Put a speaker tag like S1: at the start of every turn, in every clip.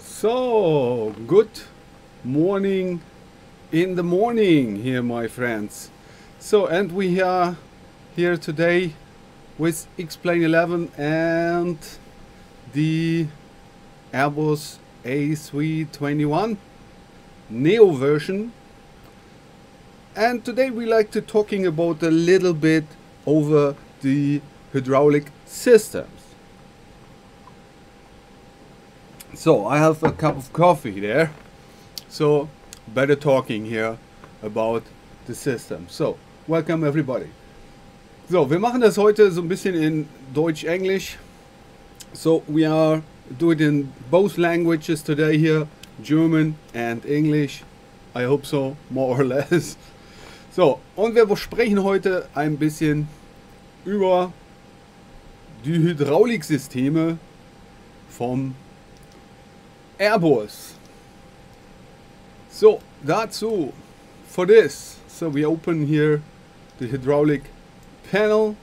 S1: So, good morning in the morning here, my friends. So, and we are here today with X-Plane 11 and the Airbus A321 Neo version. And today we like to talking about a little bit over the hydraulic systems. So I have a cup of coffee there. So better talking here about the system. So welcome everybody. So, wir machen das heute so ein bisschen in Deutsch-Englisch. So we are doing it in both languages today here, German and English. I hope so, more or less. So, und wir sprechen heute ein bisschen über die Hydrauliksysteme vom Airbus. So, dazu, for this, so we open here the hydraulic panel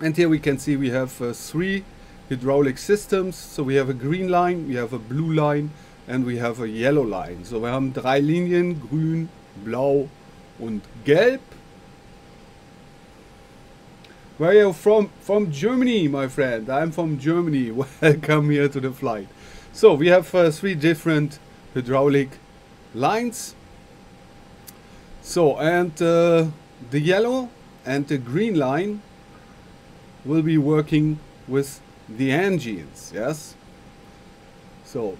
S1: and here we can see we have uh, three hydraulic systems. So we have a green line, we have a blue line and we have a yellow line. So wir haben drei Linien, grün, blau und gelb. Where are you from? From Germany, my friend. I'm from Germany. Welcome here to the flight. So we have uh, three different hydraulic lines. So and uh, the yellow and the green line will be working with the engines, yes? So,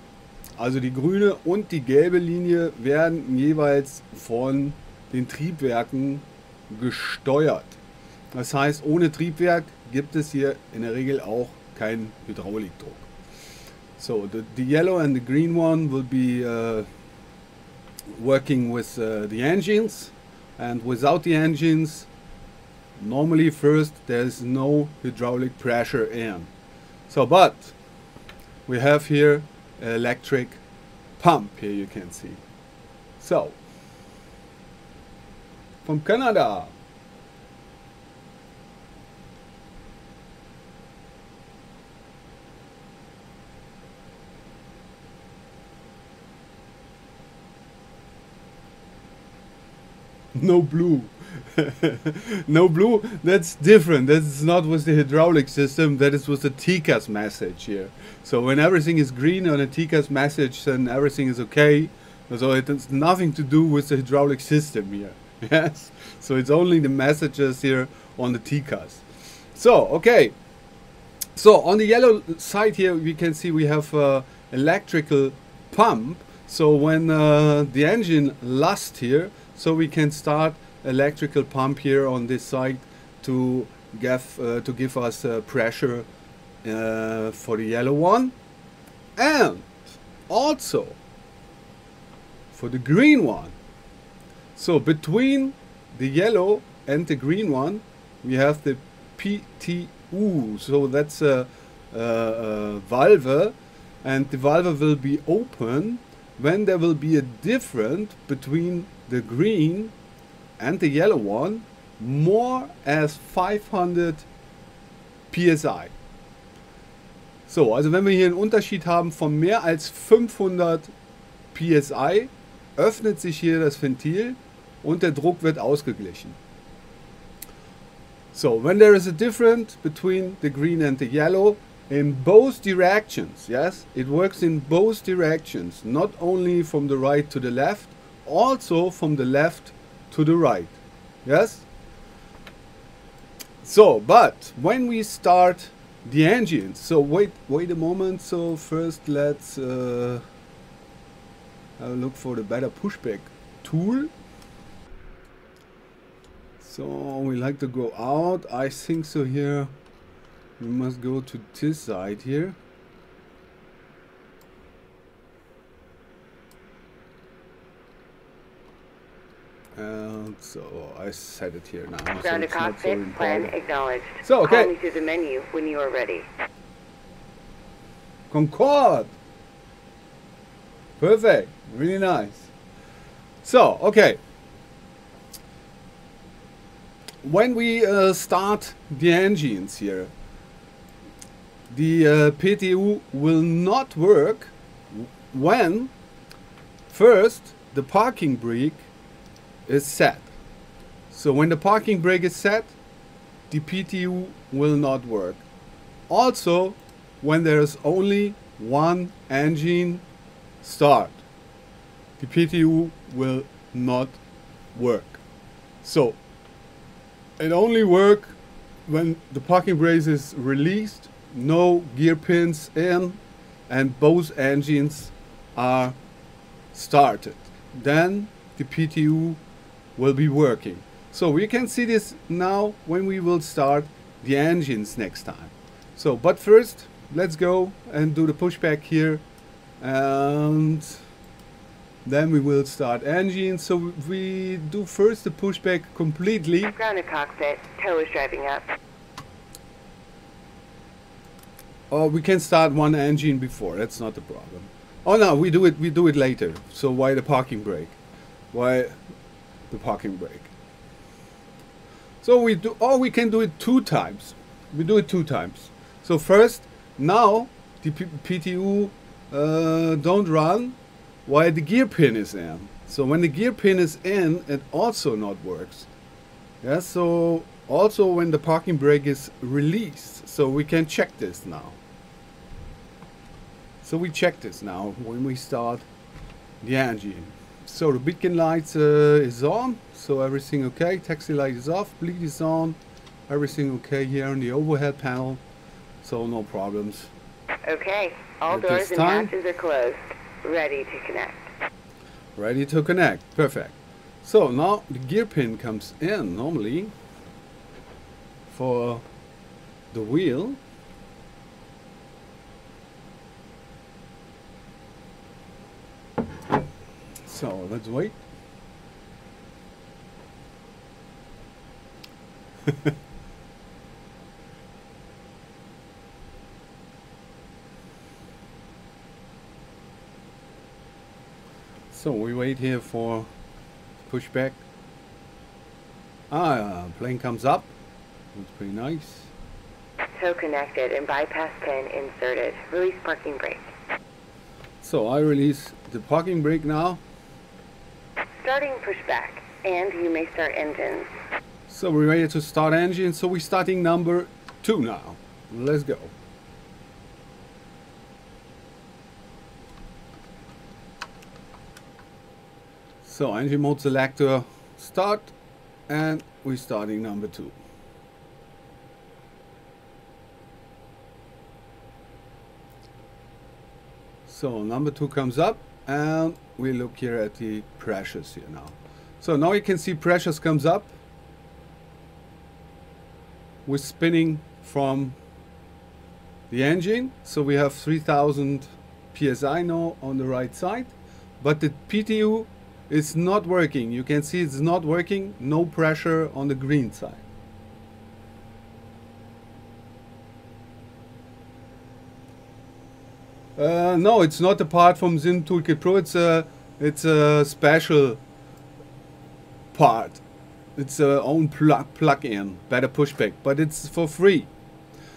S1: also die grüne und die gelbe Linie werden jeweils von den Triebwerken gesteuert. Das heißt, ohne Triebwerk gibt es hier in der Regel auch keinen Hydraulikdruck. So, the, the yellow and the green one will be uh, working with uh, the engines. And without the engines normally first there's no hydraulic pressure in. So but we have here electric pump here you can see. So from Canada no blue. No blue? That's different. That's not with the hydraulic system. That is with the TCAS message here. So when everything is green on a TCAS message then everything is okay. So it has nothing to do with the hydraulic system here. Yes? So it's only the messages here on the TCAS so okay. So on the yellow side here we can see we have a electrical pump. So when uh, the engine last here so we can start electrical pump here on this side to give uh, to give us uh, pressure uh, for the yellow one. And also for the green one. So between the yellow and the green one we have the PTU so that's a, a, a valve. And the valve will be open when there will be a difference between the green and the yellow one more as 500 psi. So, also wenn wir hier einen Unterschied haben von mehr als 500 psi, öffnet sich hier das Ventil und der Druck wird ausgeglichen. So, when there is a difference between the green and the yellow in both directions, yes, it works in both directions, not only from the right to the left, also from the left to the right. Yes? So, but when we start the engine, so wait, wait a moment. So first let's uh, look for the better pushback tool. So we like to go out. I think so here. We must go to this side here. And so I set it here now. so
S2: Ground to
S1: it's not so
S2: cockpit, plan acknowledged.
S1: So, okay.
S2: Call me through the menu when you are ready.
S1: Concorde. Perfect. Really nice. So, okay. When we uh, start the engines here, the uh, PTU will not work when first the parking brake is set. So when the parking brake is set, the PTU will not work. Also, when there is only one engine start, the PTU will not work. So it only work when the parking brake is released, no gear pins in, and both engines are started. Then the PTU will be working. So we can see this now when we will start the engines next time. So, but first, let's go and do the pushback here. And then we will start engine. So we do first the pushback completely.
S2: Grounded cockpit. Tow is driving up.
S1: Or we can start one engine before. That's not the problem. Oh no, we do it. We do it later. So why the parking brake? Why the parking brake? So we do. or we can do it two times. We do it two times. So first, now the P PTU uh, don't run while the gear pin is in. So when the gear pin is in, it also not works. Yeah. So also when the parking brake is released. So we can check this now. So we check this now when we start the engine. So the beacon light uh, is on, so everything okay. Taxi light is off, bleed is on, everything okay here on the overhead panel, so no problems.
S2: Okay. All
S1: At
S2: doors and hatches are closed. Ready to connect.
S1: Ready to connect, perfect. So now the gear pin comes in normally for the wheel. So let's wait. So we wait here for pushback. Ah, plane comes up. That's pretty nice.
S2: Tow connected and bypass pin inserted. Release parking brake.
S1: So I release the parking brake now.
S2: Starting pushback. And you may start engines.
S1: So we're ready to start engine. So we're starting number two now. Let's go. So engine mode selector start and we're starting number two. So number two comes up and we look here at the pressures here now. So now you can see pressures comes up. We're spinning from the engine. So we have 3000 PSI now on the right side. But the PTU is not working. You can see it's not working. No pressure on the green side. Uh, no, it's not apart from SimToolkitPro. It's a it's a special part. It's a own plug plug-in, better pushback, but it's for free.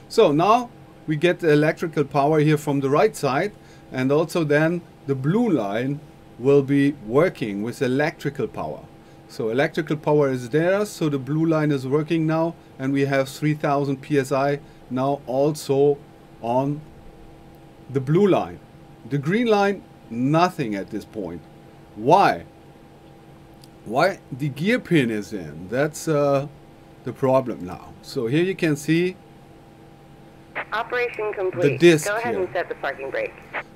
S1: So now we get electrical power here from the right side, and also then the blue line will be working with electrical power. So electrical power is there, so the blue line is working now, and we have 3000 psi now also on the blue line. The green line, nothing at this point. Why? Why the gear pin is in? That's uh, the problem now. So here you can see
S2: Operation complete.
S1: disc
S2: Go ahead
S1: here.
S2: and set the parking brake.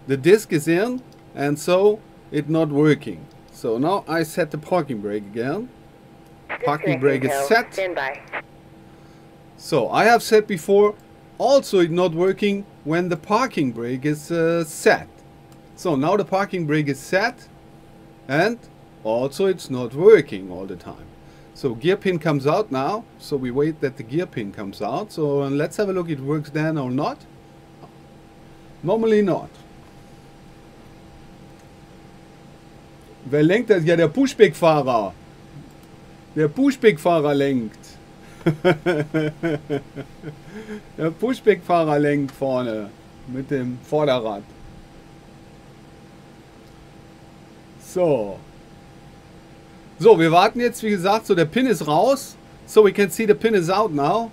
S1: the disc is in, and so it not working. So now I set the parking brake again. Parking brake is set.
S2: Stand by.
S1: So I have said before, also it not working when the parking brake is uh, set. So now the parking brake is set, and also it's not working all the time. So gear pin comes out now. So we wait that the gear pin comes out. So uh, let's have a look. It works then or not? Normally not. Wer lenkt das? Ja, der Pushback-Fahrer. Der Pushback-Fahrer lenkt. Der Pushback-Fahrer lenkt vorne mit dem Vorderrad. So. So, wir warten jetzt, wie gesagt, so der Pin ist raus. So we can see the pin is out now.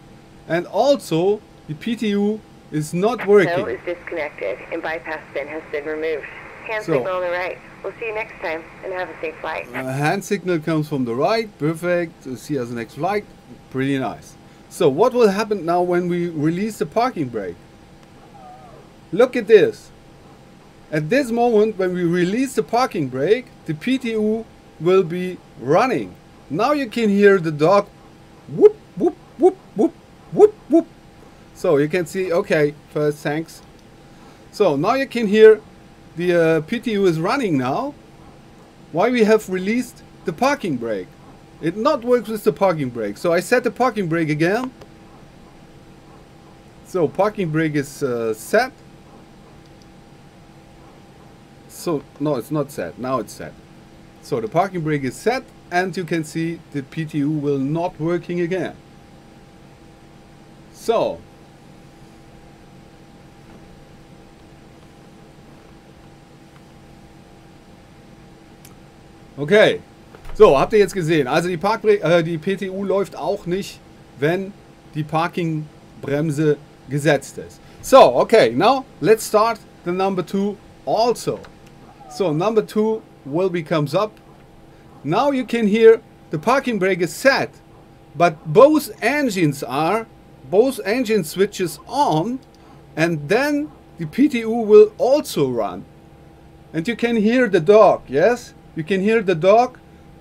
S1: And also, the PTU is not working.
S2: is disconnected and bypass pin has been removed. Hand
S1: So-
S2: signal on the right. We'll see you next time and have a safe flight.
S1: Uh, hand signal comes from the right. Perfect. See us next flight. Pretty nice. So what will happen now when we release the parking brake? Look at this. At this moment, when we release the parking brake, the PTU will be running. Now you can hear the dog whoop, whoop, whoop, whoop, whoop, whoop. So you can see, okay, first thanks. So now you can hear the uh, PTU is running now. Why we have released the parking brake. It not works with the parking brake. So I set the parking brake again. So parking brake is uh, set. So no, it's not set. Now it's set. So the parking brake is set, and you can see the PTU will not working again. So Okay. So, habt ihr jetzt gesehen. Also die, Parkbre äh, die PTU läuft auch nicht, wenn die Parkingbremse gesetzt ist. So, okay. Now, let's start the number two also. So, number two will be comes up. Now you can hear the parking brake is set, but both engines are, both engine switches on, and then the PTU will also run. And you can hear the dog, yes? You can hear the dog,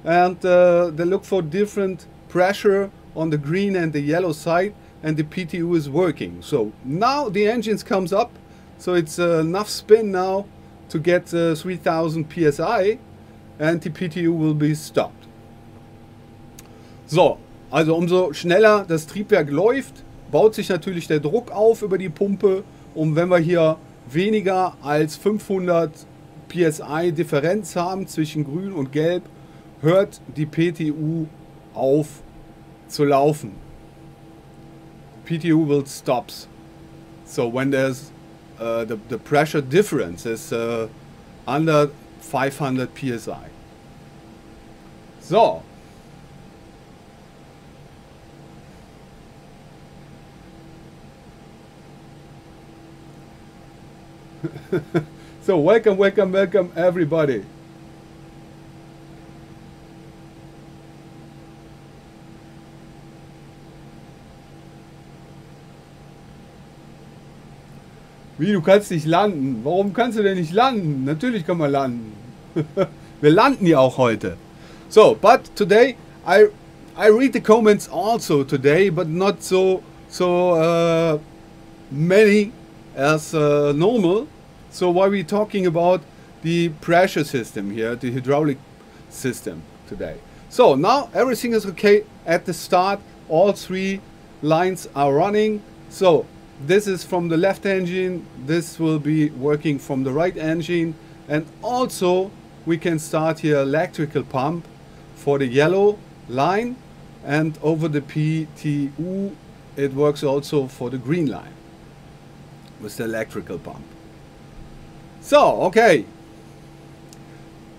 S1: and uh, they look for different pressure on the green and the yellow side, and the PTU is working. So now the engines comes up, so it's uh, enough spin now to get uh, 3000 psi, and the PTU will be stopped. So, also umso schneller das Triebwerk läuft, baut sich natürlich der Druck auf über die Pumpe. Und wenn wir hier weniger als 500 PSI Differenz haben zwischen grün und gelb, hört die PTU auf zu laufen. PTU will stops. So when there's uh, the, the pressure difference is uh, under 500 PSI. So. so welcome, welcome, welcome everybody. Wie, du kannst nicht landen? Warum kannst du denn nicht landen? Natürlich kann man landen. Wir landen ja auch heute. So, but today I I read the comments also today, but not so so uh, many as uh, normal. So why we talking about the pressure system here, the hydraulic system today. So now everything is okay at the start. All three lines are running. So this is from the left engine. This will be working from the right engine. And also we can start here electrical pump for the yellow line. And over the PTU, it works also for the green line with the electrical pump. So, okay.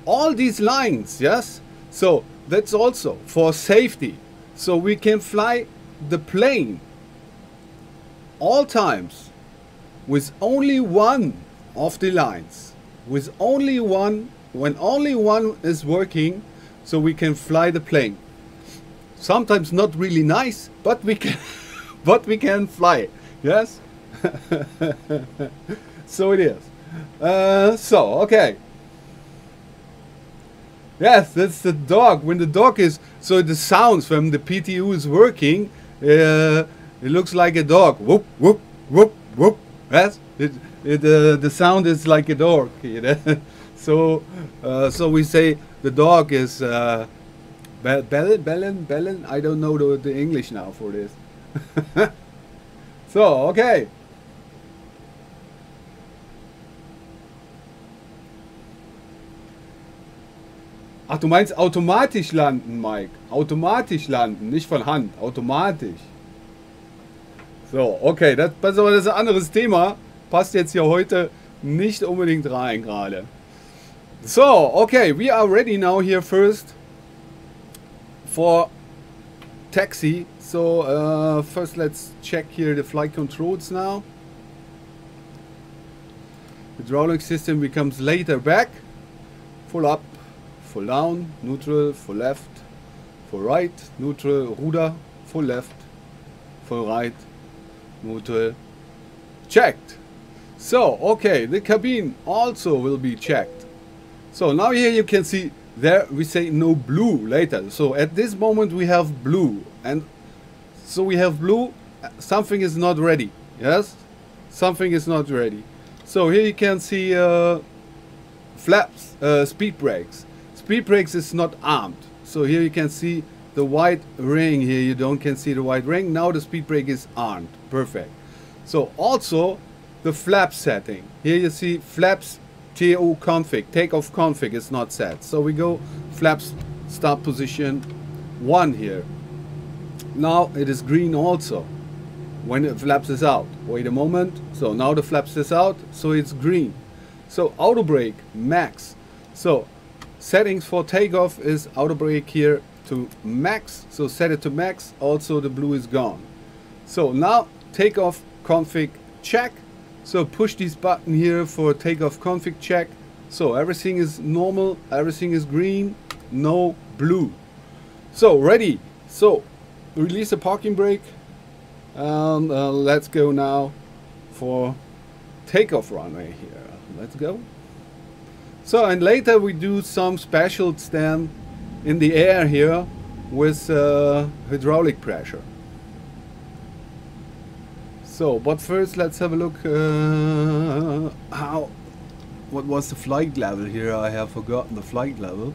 S1: All these lines, yes? So, that's also for safety. So, we can fly the plane all times with only one of the lines. With only one, when only one is working, so we can fly the plane. Sometimes not really nice, but we can, but we can fly. Yes. so it is. Uh, so okay. Yes, that's the dog. When the dog is so the sounds from the PTU is working, uh, it looks like a dog. Whoop whoop whoop whoop. Yes, it, it uh, the sound is like a dog. You know? so uh, so we say the dog is uh, be- bellin bellin bellin. I don't know the, the English now for this. so okay. Ach, du meinst automatisch landen, Mike. Automatisch landen, nicht von Hand. Automatisch. So, okay, das, das ist ein anderes Thema. Passt jetzt hier heute nicht unbedingt rein gerade. So, okay, we are ready now here first for taxi. So, uh, first let's check here the flight controls now. Hydraulic system becomes later back. Full up, full down, neutral, full left, full right, neutral, ruder, full left, full right, neutral, checked. So, okay, the cabin also will be checked. So now here you can see there we say no blue later. So at this moment we have blue and so we have blue, something is not ready. Yes, something is not ready. So here you can see uh, flaps, uh, speed brakes. Speed brakes is not armed. So here you can see the white ring here. You don't can see the white ring. Now the speed brake is armed. Perfect. So also the flap setting. Here you see flaps TO config, takeoff config is not set. So we go flaps start position 1 here. Now it is green also when the flaps is out. Wait a moment. So now the flaps is out, so it's green. So auto brake max. So settings for takeoff is auto brake here to max. So set it to max. Also the blue is gone. So now takeoff config check so push this button here for takeoff config check. So everything is normal, everything is green, no blue. So ready. So release the parking brake and uh, let's go now for takeoff runway here. Let's go. So and later we do some special stand in the air here with uh, hydraulic pressure. So, but first let's have a look uh, how, what was the flight level here? I have forgotten the flight level.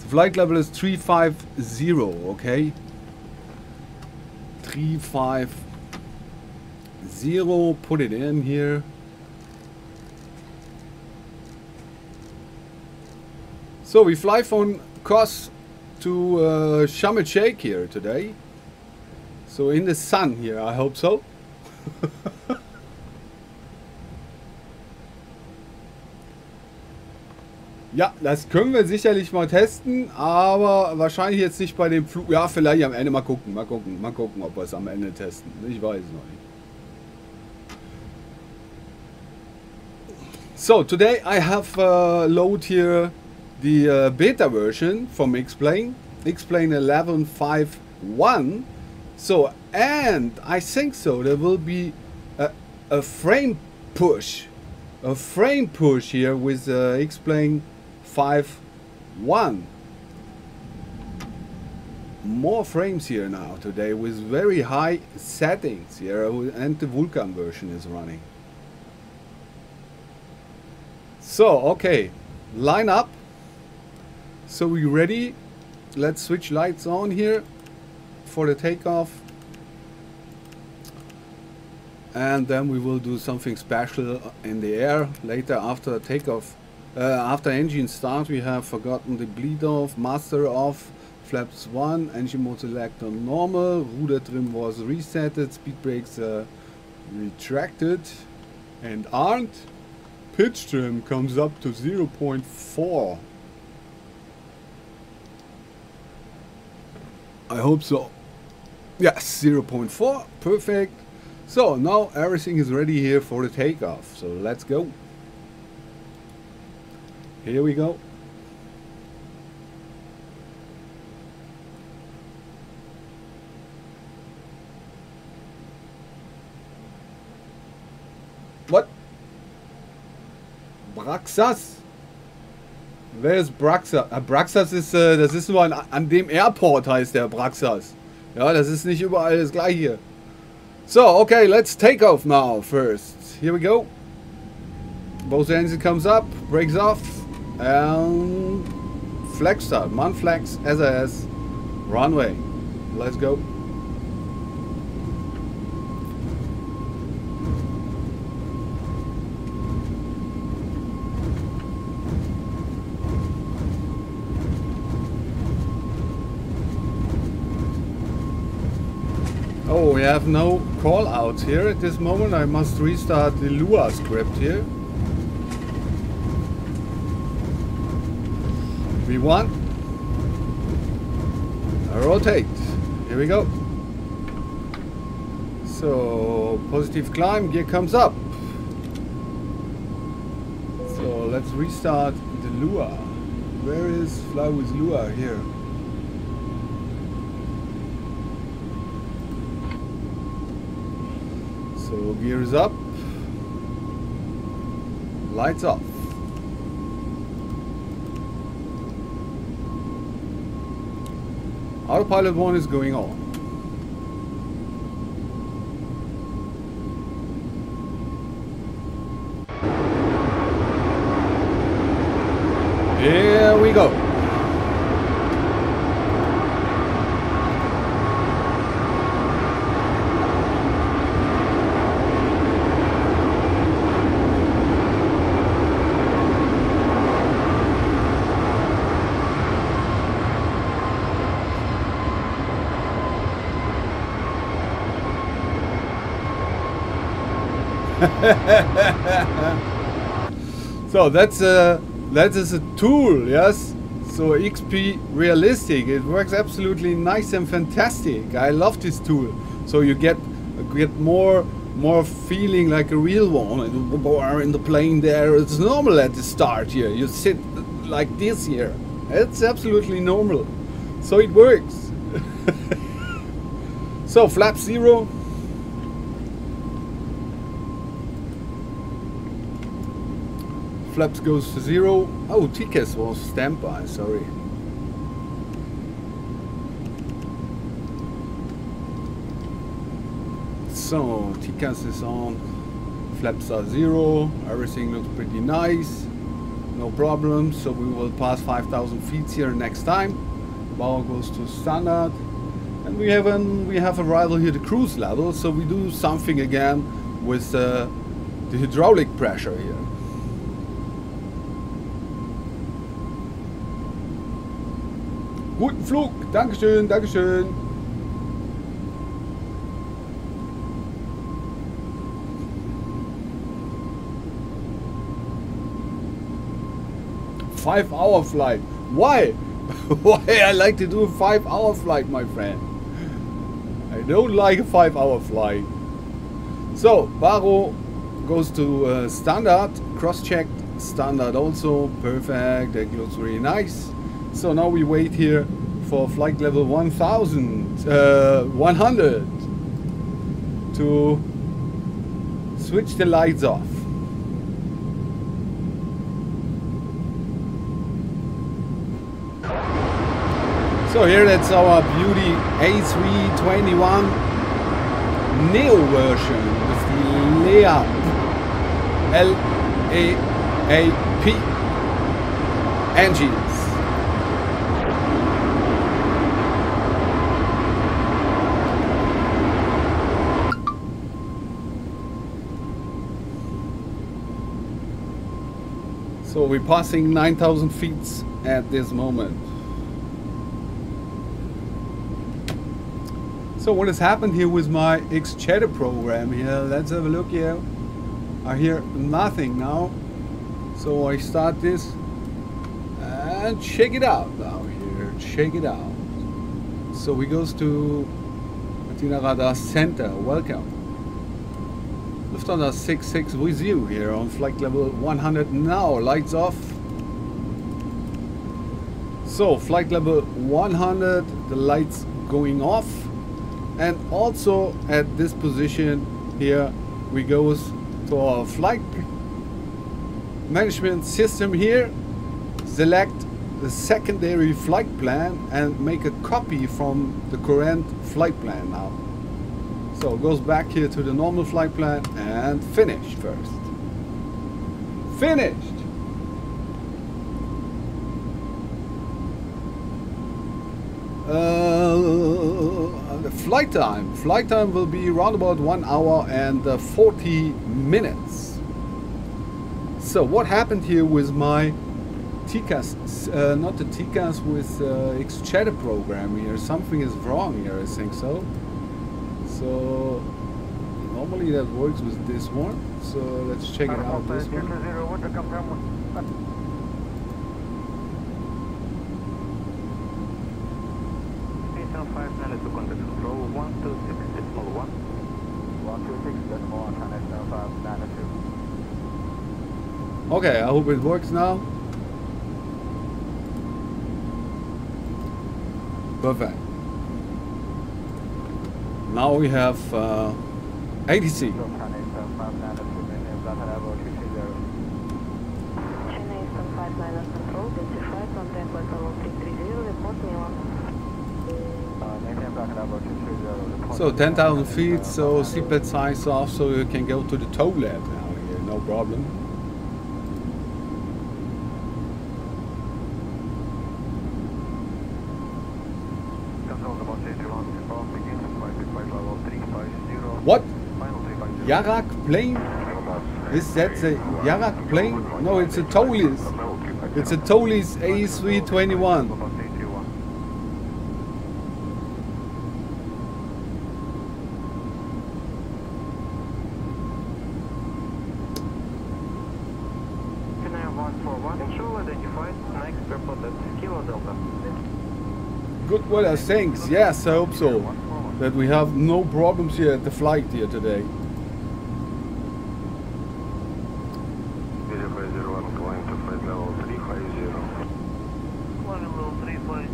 S1: The flight level is 350, okay? 350, put it in here. So we fly from Kos to uh, Sharm el Sheikh here today. So in the sun here, I hope so. ja, das können wir sicherlich mal testen, aber wahrscheinlich jetzt nicht bei dem Flug. Ja, vielleicht am Ende mal gucken, mal gucken, mal gucken, ob wir es am Ende testen. Ich weiß noch nicht. So, today I have uh, load here the uh, beta version from X-Plane, X-Plane 11.5.1 So, and I think so, there will be a, a frame push. A frame push here with uh, X-Plane 5.1. More frames here now today with very high settings here and the Vulkan version is running. So, okay, line up. So we ready? Let's switch lights on here for the takeoff. And then we will do something special in the air later after takeoff. Uh, after engine start we have forgotten the bleed off master off flaps 1 engine mode select on normal rudder trim was resetted speed brakes uh, retracted and aren't pitch trim comes up to 0.4 I hope so Yes, 0.4, perfect. So now everything is ready here for the takeoff. So let's go. Here we go. What? Braxas? Wer ist Braxas? Ah, Braxas ist, äh, das ist nur ein, an dem Airport heißt der Braxas. Ja, das ist nicht überall das gleiche. So, okay, let's take off now first. Here we go. Both engine comes up, brakes off, and flex start. Man flex, SAS, runway. Let's go. Oh, we have no call outs here at this moment. I must restart the Lua script here. V1. Rotate. Here we go. So, positive climb, gear comes up. So, let's restart the Lua. Where is Fly with Lua? Here. Gears up. Lights off. Autopilot 1 is going on. Here we go. So that's a that is a tool, yes. So XP realistic, it works absolutely nice and fantastic. I love this tool. So you get get more more feeling like a real one. Are in the plane there, it's normal at the start here. You sit like this here. It's absolutely normal. So it works. so flap zero, Flaps goes to zero. Oh, TCAS was standby, sorry. So, TCAS is on. Flaps are zero. Everything looks pretty nice. No problem. So we will pass 5,000 feet here next time. Power goes to standard. And we have an, we have arrival here the cruise level. So we do something again with uh, the hydraulic pressure here. Flug. Dankeschön, Dankeschön. Five hour flight. Why? Why I like to do a five hour flight, my friend? I don't like a five hour flight. So, Baro goes to uh, standard, cross-checked, standard also, perfect, that looks really nice. So now we wait here for flight level 1000, uh, 100 to switch the lights off. So here that's our beauty A321 Neo version with the LEAP L-A-A-P engines. So we're passing 9,000 feet at this moment. So what has happened here with my X-Chatter program here? Let's have a look here. I hear nothing now. So I start this and check it out now here. Check it out. So we goes to Martina Radar Center. Welcome. Lufthansa 66 with you here on flight level 100 now. Lights off. So flight level 100, the lights going off. And also at this position here, we goes to our flight management system here. Select the secondary flight plan and make a copy from the current flight plan now. So it goes back here to the normal flight plan and finish first. Finished! Uh, the flight time. Flight time will be around about 1 hour and uh, 40 minutes. So what happened here with my TCAS, uh, not the TCAS with uh, X-Chatter program here. Something is wrong here, I think so. So normally that works with this one. So let's check it out. This one. Okay, I hope it works now. Perfect. Now we have uh, ATC.
S3: Control China Eastern 592, maintain flight level 230.
S2: China Eastern 5 minus control, busy flight, contact flight level 330, report Milan.
S3: Maintain flight level 230. report
S1: So 10,000 feet, so
S3: 592.
S1: seatbelt signs off, so you can go to the tow lab now no problem.
S3: Control about 81, control begin flight with flight level 350.
S1: What?
S3: Final 350.
S1: Yarak plane? Is that a Yarak plane? No, it's a Toliss. It's a Toliss A321.
S3: About 81. 141, control identified, next airport at Kilo Delta.
S1: Good weather, thanks. Yes, I hope so. That we have no problems here at the flight here today.
S4: 0501 going to flight level 350.
S3: Level 350,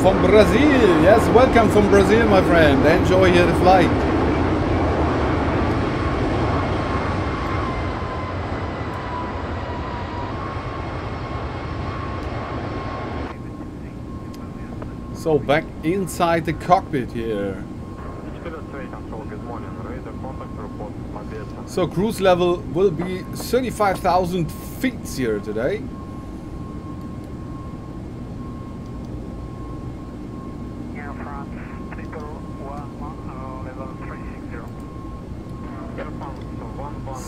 S1: From Brazil, yes, welcome from Brazil, my friend. Enjoy your flight. So back inside the cockpit here. So cruise level will be 35,000 feet here today.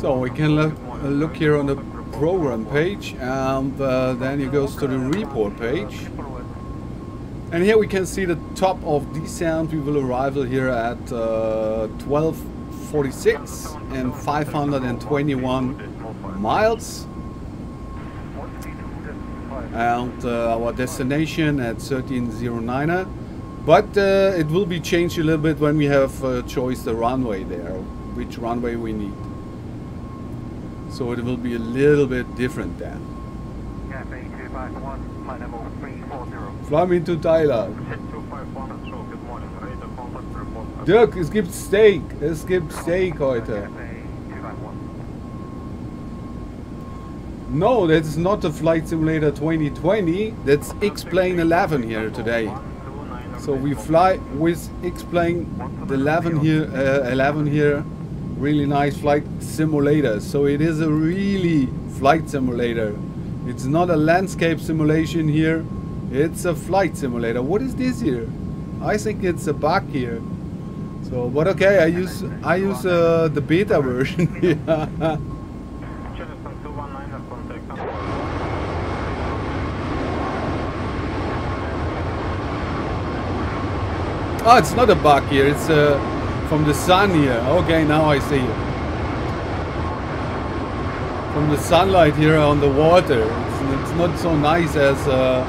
S1: So we can look, look here on the program page and uh, then it goes to the report page. And here we can see the top of descent. We will arrive here at uh, 1246 and 521 miles. And uh, our destination at 1309. But uh, it will be changed a little bit when we have uh, choice the runway there, which runway we need. So it will be a little bit different then.
S3: Cafe 251, my level 340.
S1: Fly me to Thailand.
S3: 251 control, good morning. Radar contact report.
S1: Dirk, es gibt Steak. Es gibt Steak heute. No, that's not the Flight Simulator 2020. That's X-Plane 11 here today. So we fly with X-Plane the 11 here, uh, 11 here. Really nice flight simulator. So it is a really flight simulator. It's not a landscape simulation here. It's a flight simulator. What is this here? I think it's a bug here. So, but okay, I use I use uh, the beta version. yeah.
S3: Charleston 219 contact control.
S1: Oh, it's not a bug here. It's uh, from the sun here. Okay, now I see it. From the sunlight here on the water. It's, it's not so nice as uh,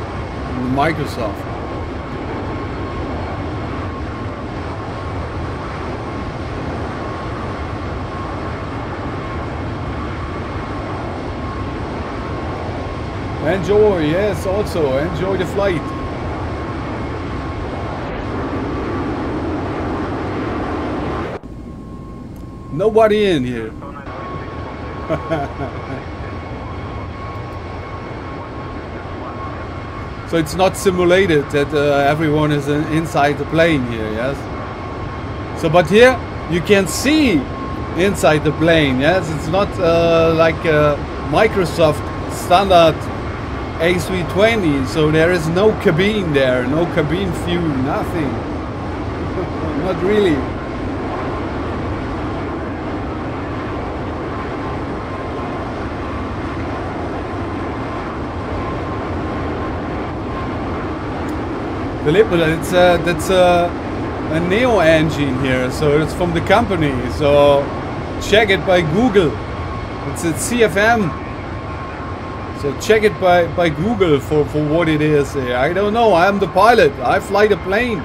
S1: Microsoft. Enjoy, yes, also enjoy the flight. Nobody in here. So it's not simulated that uh, everyone is in, inside the plane here, yes? So, but here you can see inside the plane, yes? It's not uh, like a Microsoft standard A320, so there is no cabin there, no cabin view, nothing. not really. The Leopard, it's a, that's a, a Neo engine here, so it's from the company. So check it by Google. It's a CFM. So check it by, by Google for, for what it is. I don't know. I'm the pilot. I fly the plane.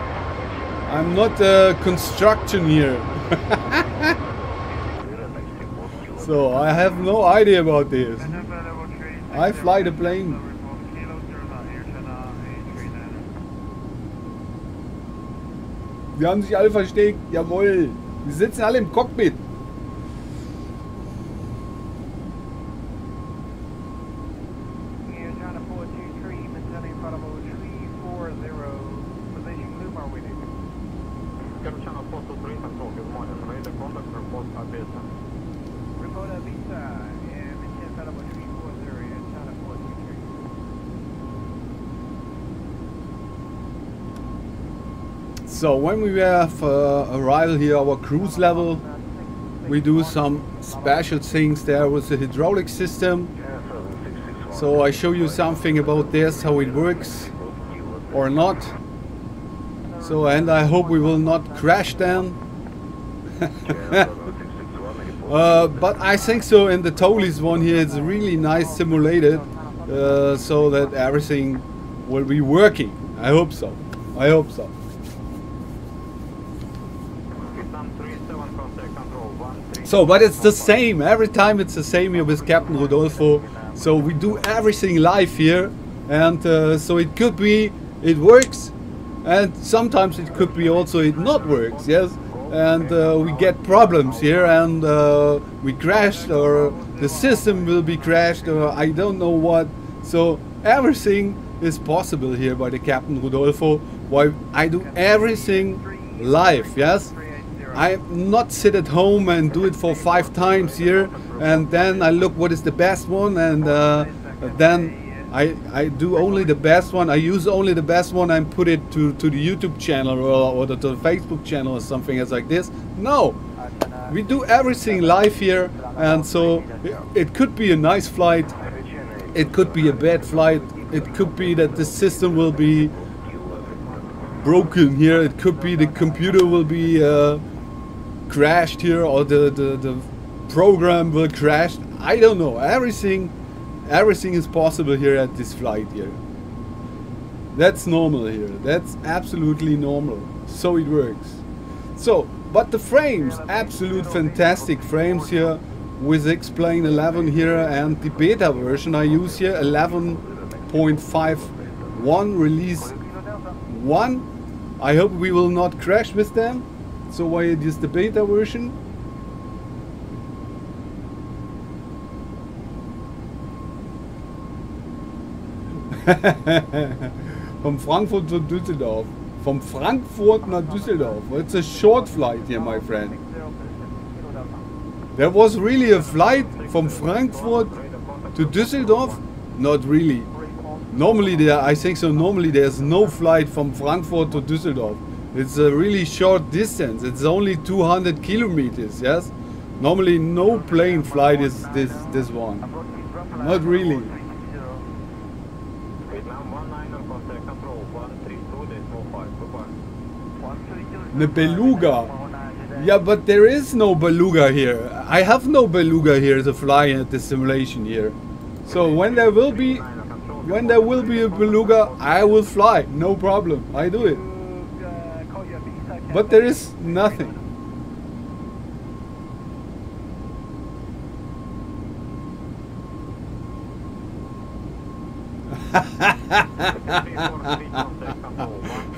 S1: I'm not a construction here. so I have no idea about this. I fly the plane. Wir haben sich alle versteckt. Jawohl. Wir sitzen alle im Cockpit. So when we have uh, arrival here, our cruise level, we do some special things there with the hydraulic system. So I show you something about this, how it works or not. So and I hope we will not crash then. Uh, but I think so in the Toliss one here it's really nice simulated uh, so that everything will be working. I hope so. I hope so.
S4: Vietnam 37, contact control 1,
S1: So, but it's the same. Every time it's the same here with Captain Rudolfo. So we do everything live here. And uh, so it could be it works. And sometimes it could be also it not works, yes. And uh, we get problems here and uh, we crashed or the system will be crashed or I don't know what. So everything is possible here by the Captain Rudolfo. Why I do everything live, yes. I not sit at home and do it for five times here, and then I look what is the best one, and uh, then I I do only the best one. I use only the best one and put it to to the YouTube channel or, or the, to the Facebook channel or something as like this. No, we do everything live here, and so it, it could be a nice flight. It could be a bad flight. It could be that the system will be broken here. It could be the computer will be uh, crashed here or the, the, the program will crash. I don't know. Everything everything is possible here at this flight here. That's normal here. That's absolutely normal. So it works. So, but the frames, absolute fantastic frames here with X-Plane 11 here and the beta version I use here 11.51 release 1. I hope we will not crash with them. So why it is the beta version. From Frankfurt to Düsseldorf. From Frankfurt nach Düsseldorf. It's a short flight here, my friend. There was really a flight from Frankfurt to Düsseldorf? Not really. Normally there, I think so. Normally there's no flight from Frankfurt to Düsseldorf. It's a really short distance. It's only 200 kilometers. Yes. Normally no plane flight is this this one. Not really.
S4: Vietnam 19, contact control 132.45, goodbye.
S1: The beluga. Yeah, but there is no beluga here. I have no beluga here to fly at the simulation here. So when there will be, when there will be a beluga, I will fly. No problem. I do it. But there is nothing.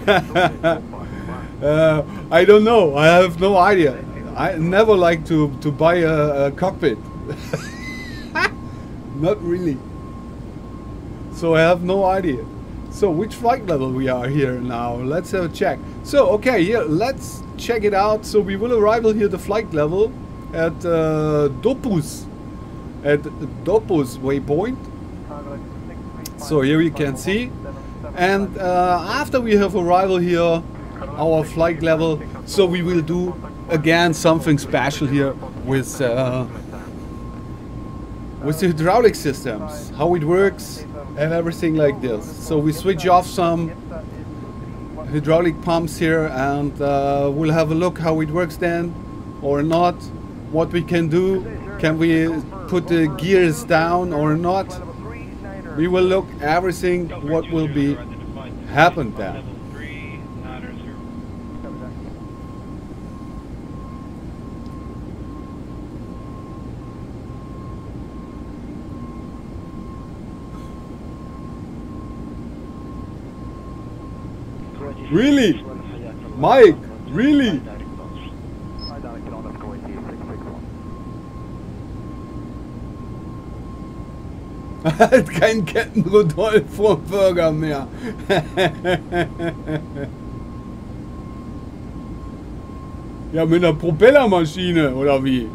S1: Uh, I don't know. I have no idea. I never like to to buy a, a cockpit. Not really. So I have no idea. So which flight level we are here now? Let's have a check. So okay, here let's check it out. So we will arrive here the flight level at uh, Dopus, at Dopus waypoint. So here you can see, and uh, after we have arrival here, our flight level. So we will do again something special here with uh, with the hydraulic systems, how it works and everything like this. So we switch off some hydraulic pumps here and uh, we'll have a look how it works then or not what we can do can we put the gears down or not we will look everything what will be happen then Really? Mike, really?
S3: Hi, Danica, on let's go AT 661.
S1: Halt kein Kettenrudolf vor dem Burger mehr. ja, mit einer Propellermaschine, oder wie?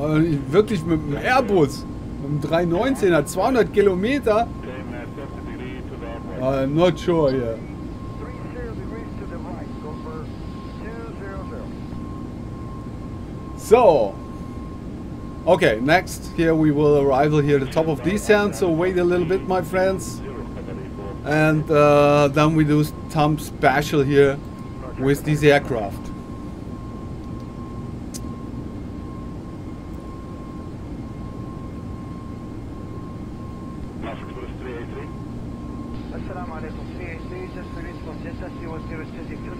S1: Äh, wirklich mit dem Airbus. Mit dem 319er, 200 Kilometer.
S4: Came uh, 30 degree to the right.
S1: Uh, not sure here.
S3: 30 degrees to the right, go for 200.
S1: So, okay, next here we will arrival here at the top of descent. So wait a little bit, my friends,
S4: Zero, Qatari four.
S1: and uh, then we do some special here with this aircraft.
S4: Mask Express 383.
S3: Assalamu alaikum, 383, just release for Jeddah, C10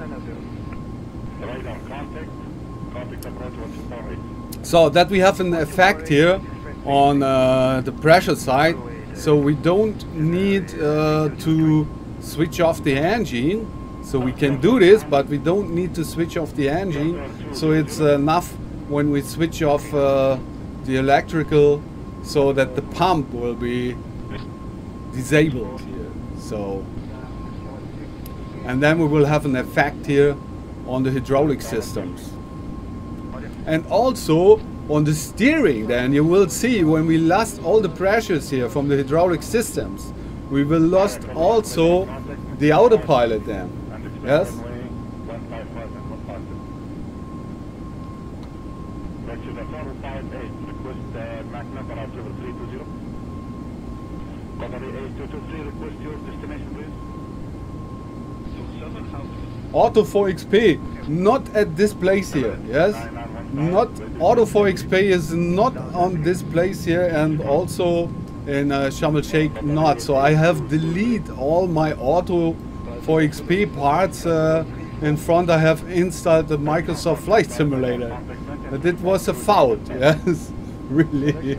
S4: Radar contact. Contact approach 168.
S1: So that we have an effect here on uh, the pressure side. So we don't need uh, to switch off the engine. So we can do this, but we don't need to switch off the engine. So it's enough when we switch off uh, the electrical so that the pump will be disabled here. So and then we will have an effect here on the hydraulic systems and also on the steering then you will see when we lost all the pressures here from the hydraulic systems we will lost also the autopilot then yes
S4: runway 155 and 156. Correction, 458. Request Mach number out level 320. Qatari 8223. Request your destination, please.
S1: Ortho4XP not at this place here yes not Ortho4XP is not on this place here and also in uh, Sharm el Sheikh not. So I have delete all my auto 4xp parts uh, in front. I have installed the Microsoft Flight Simulator. But it was a fault yes really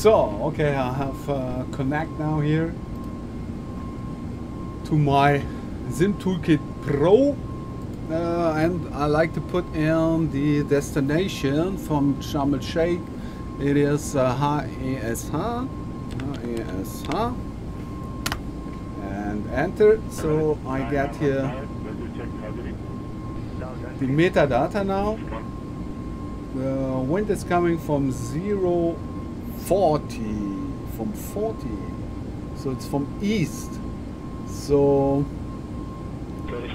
S1: So, okay, I have uh, connect now here to my Sim Toolkit Pro. Uh, and I like to put in the destination from Sharm el Sheikh. It is uh, HESH, HESH, and enter. So I get here the metadata now. The wind is coming from 0, 40, from 40. So it's from east. So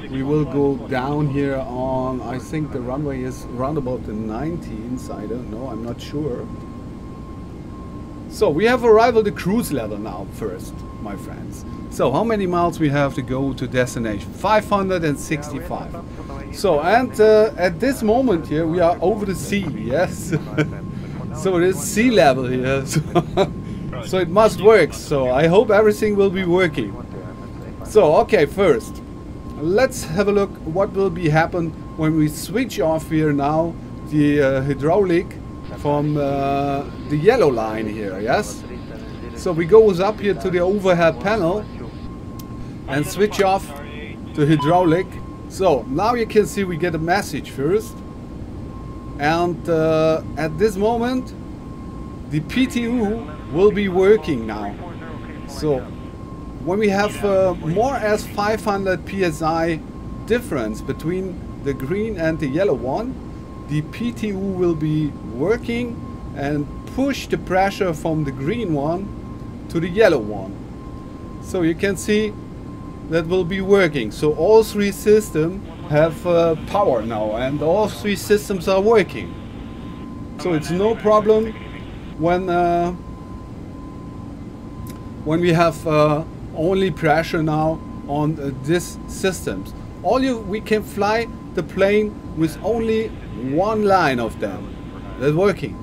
S1: we will go down here on, I think the runway is round about the 19th. I don't know, I'm not sure. So we have arrived at the cruise level now first, my friends. So how many miles we have to go to destination? 565. So and uh, at this moment here we are over the sea, yes. so it is sea level here. So, so it must work. So I hope everything will be working. So okay, first let's have a look what will be happen when we switch off here now the uh, hydraulic from uh, the yellow line here. Yes. So we goes up here to the overhead panel and switch off the hydraulic. So now you can see we get a message first. And uh, at this moment, the PTU will be working now. So when we have uh, more as 500 psi difference between the green and the yellow one, the PTU will be working and push the pressure from the green one to the yellow one. So you can see that will be working. So all three systems have uh, power now and all three systems are working. So it's no problem when uh, when we have uh, only pressure now on uh, this systems. All you we can fly the plane with only one line of them. That's working.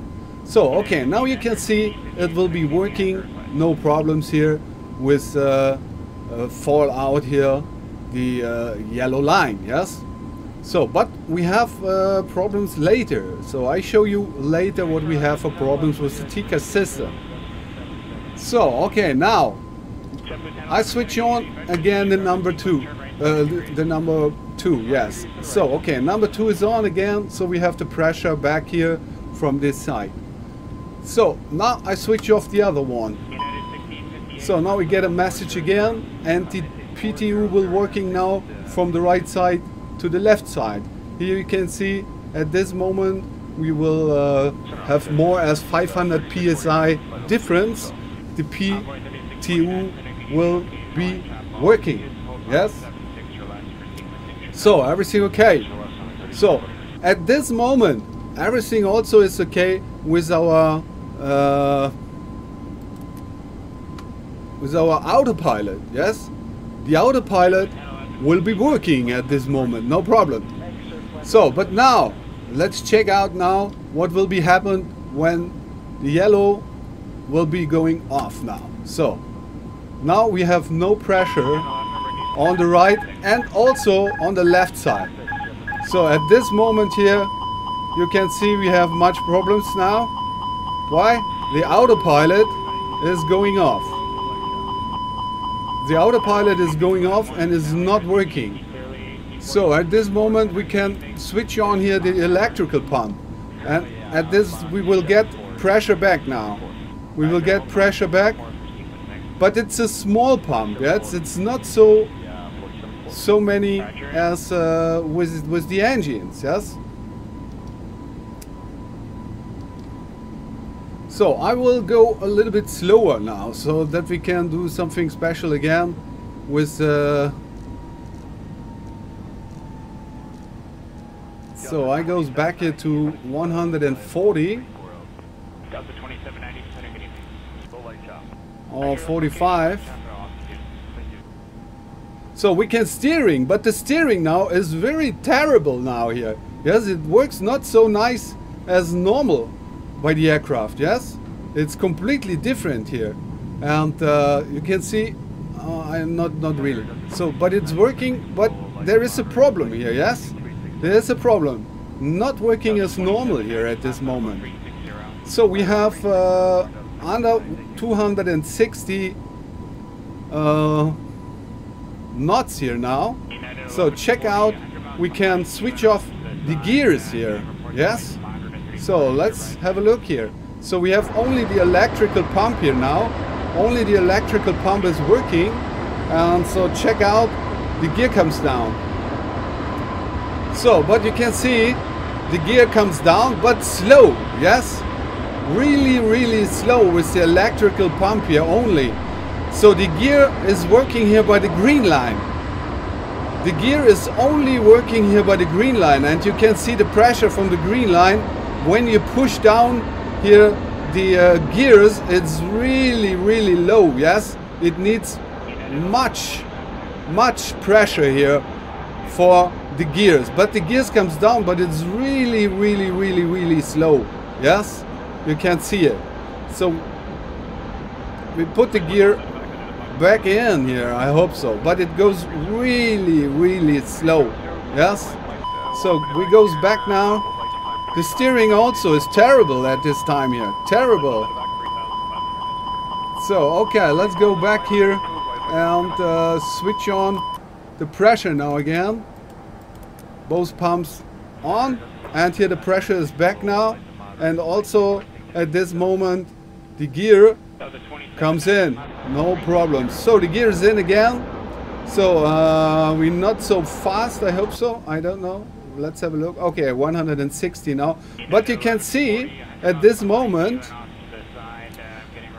S1: So okay, now you can see it will be working. No problems here with uh, uh, fall here the uh, yellow line. Yes. So, but we have uh, problems later. So I show you later what we have for problems with the TCAS system. So, okay, now I switch on again the number two. Uh, the, the number two, yes. So, okay, number two is on again. So we have the pressure back here from this side. So now I switch off the other one. So now we get a message again and the PTU will working now from the right side to the left side. Here you can see at this moment we will uh, have more as 500 psi difference. The PTU will be working. Yes? So everything okay. So at this moment everything also is okay with our uh, with our autopilot. Yes? The autopilot will be working at this moment, no problem. So, but now, let's check out now what will be happen when the yellow will be going off now. So, now we have no pressure on the right and also on the left side. So at this moment here, you can see we have much problems now. Why? The autopilot is going off the autopilot is going off and is not working. So at this moment we can switch on here the electrical pump and at this we will get pressure back now. We will get pressure back but it's a small pump, yes? It's not so so many as uh, with, with the engines, yes? So I will go a little bit slower now so that we can do something special again with uh, so I goes back here to 140 or 45 so we can steering but the steering now is very terrible now here. Yes it works not so nice as normal by the aircraft, yes? It's completely different here. And uh, you can see, uh, I'm not, not really. So, but it's working, but there is a problem here, yes? There is a problem. Not working as normal here at this moment. So we have uh, under 260 uh, knots here now. So check out, we can switch off the gears here, yes? So let's have a look here. So we have only the electrical pump here now. Only the electrical pump is working. And so check out, the gear comes down. So, but you can see the gear comes down, but slow, yes? Really, really slow with the electrical pump here only. So the gear is working here by the green line. The gear is only working here by the green line and you can see the pressure from the green line when you push down here the uh, gears it's really really low yes? It needs much much pressure here for the gears. But the gears comes down but it's really really really really slow yes? You can't see it. So we put the gear back in here I hope so. But it goes really really slow yes? So we goes back now the steering also is terrible at this time here. Terrible. So, okay, let's go back here and uh, switch on the pressure now again. Both pumps on and here the pressure is back now and also at this moment the gear comes in no problem so the gear is in again so uh, we're not so fast I hope so I don't know let's have a look okay 160 now but you can see at this moment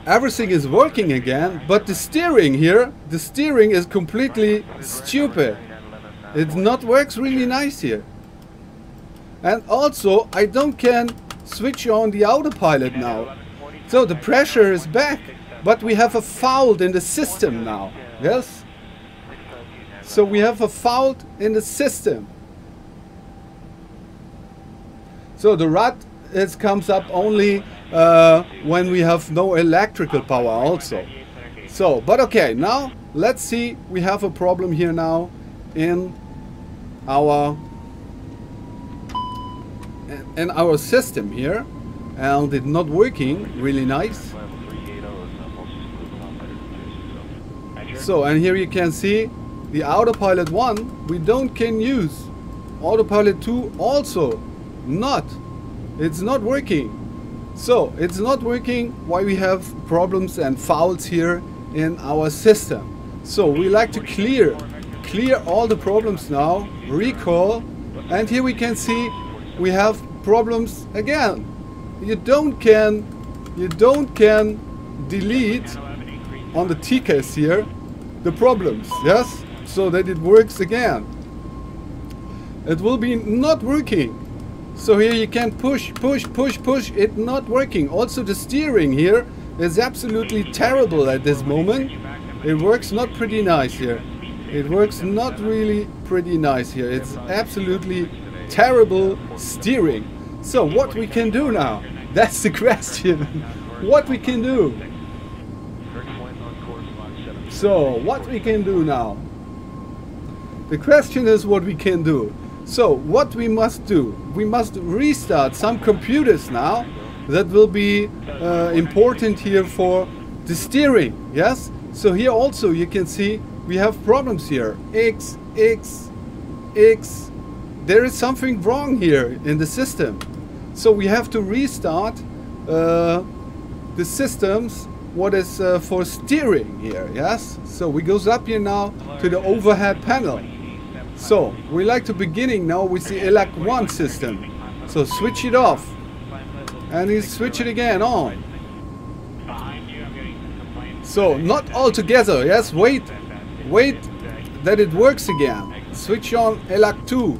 S1: everything is working again but the steering here the steering is completely stupid it not works really nice here and also, I don't can switch on the autopilot now. So the pressure is back, but we have a fault in the system now. Yes? So we have a fault in the system. So the RAT is comes up only uh, when we have no electrical power also. So, but okay, now let's see, we have a problem here now in our in our system here and it's not working really nice so and here you can see the autopilot 1 we don't can use autopilot 2 also not it's not working so it's not working why we have problems and faults here in our system so we like to clear clear all the problems now recall and here we can see we have problems again. You don't can you don't can delete on the TCAS here the problems, yes? So that it works again. It will be not working. So here you can push, push, push, push, it not working. Also the steering here is absolutely terrible at this moment. It works not pretty nice here. It works not really pretty nice here. It's absolutely terrible steering. So what we can do now? That's the question. what we can do? So what we can do now? The question is what we can do. So what we must do? We must restart some computers now that will be uh, important here for the steering. Yes? So here also you can see we have problems here. X, X, X. There is something wrong here in the system. So we have to restart uh, the systems what is uh, for steering here, yes? So we goes up here now to the overhead panel. So we like to beginning now with the ELAC 1 system. So switch it off. And you switch it again on. So not all together, yes? Wait, wait that it works again. Switch on ELAC 2.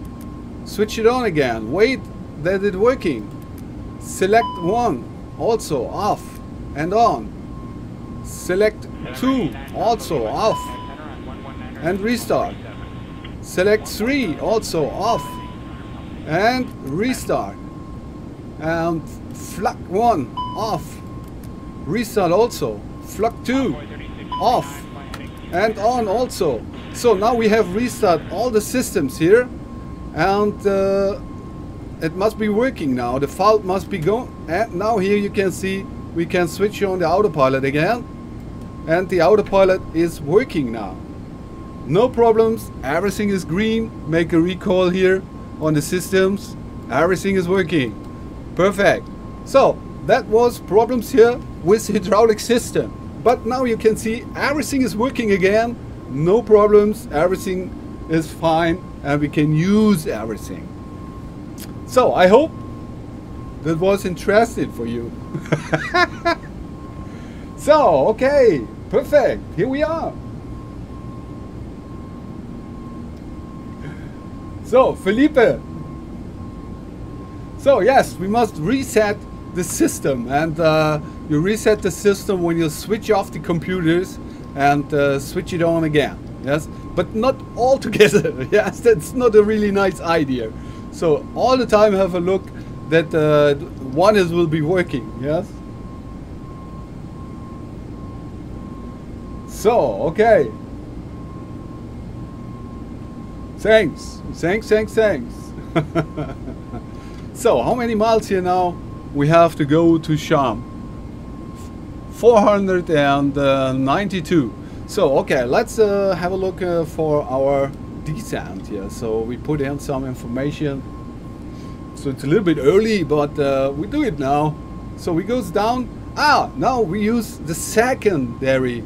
S1: Switch it on again. Wait that it working. Select one, also off and on. Select two, also off and restart. Select three, also off and restart. And flag one, off. Restart also. Flag two, off and on also. So now we have restart all the systems here and uh, it must be working now. The fault must be gone. And now here you can see we can switch on the autopilot again. And the autopilot is working now. No problems. Everything is green. Make a recall here on the systems. Everything is working. Perfect. So that was problems here with hydraulic system. But now you can see everything is working again. No problems. Everything is fine and we can use everything. So I hope that was interesting for you. so, okay, perfect. Here we are. So, Felipe. So, yes, we must reset the system. And uh, you reset the system when you switch off the computers and uh, switch it on again. Yes, but not all together. yes, that's not a really nice idea. So all the time have a look that uh, one is will be working. Yes. So okay. Thanks, thanks, thanks, thanks. so how many miles here now? We have to go to Sharm. 492. So, okay, let's uh, have a look uh, for our descent here. So we put in some information. So it's a little bit early, but uh, we do it now. So we goes down. Ah, now we use the secondary,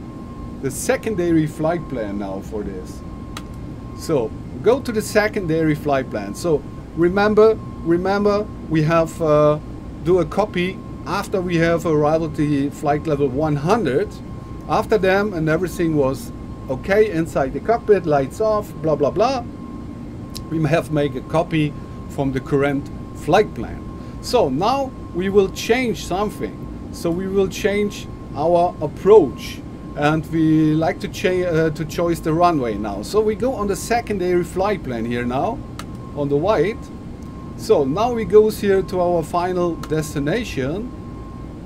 S1: the secondary flight plan now for this. So go to the secondary flight plan. So remember, remember we have uh, do a copy after we have arrived at the flight level 100. After them and everything was okay inside the cockpit, lights off, blah blah blah. We have make a copy from the current flight plan. So now we will change something. So we will change our approach and we like to, uh, to choose the runway now. So we go on the secondary flight plan here now, on the white. So now we goes here to our final destination,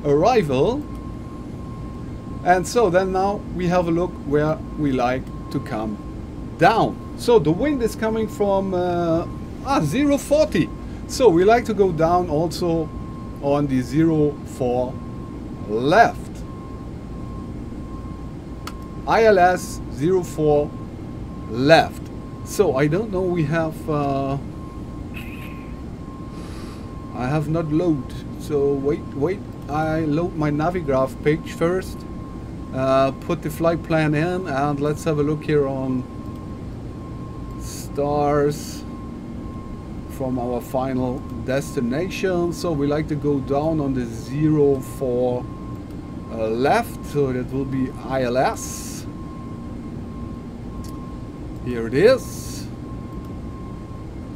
S1: arrival. And so then now we have a look where we like to come down. So the wind is coming from uh, ah, 040. So we like to go down also on the 04 left. ILS 04 left. So I don't know we have uh, I have not load. So wait, wait. I load my Navigraph page first. Uh, put the flight plan in and let's have a look here on stars from our final destination. So we like to go down on the 04 uh, left. So that will be ILS. Here it is.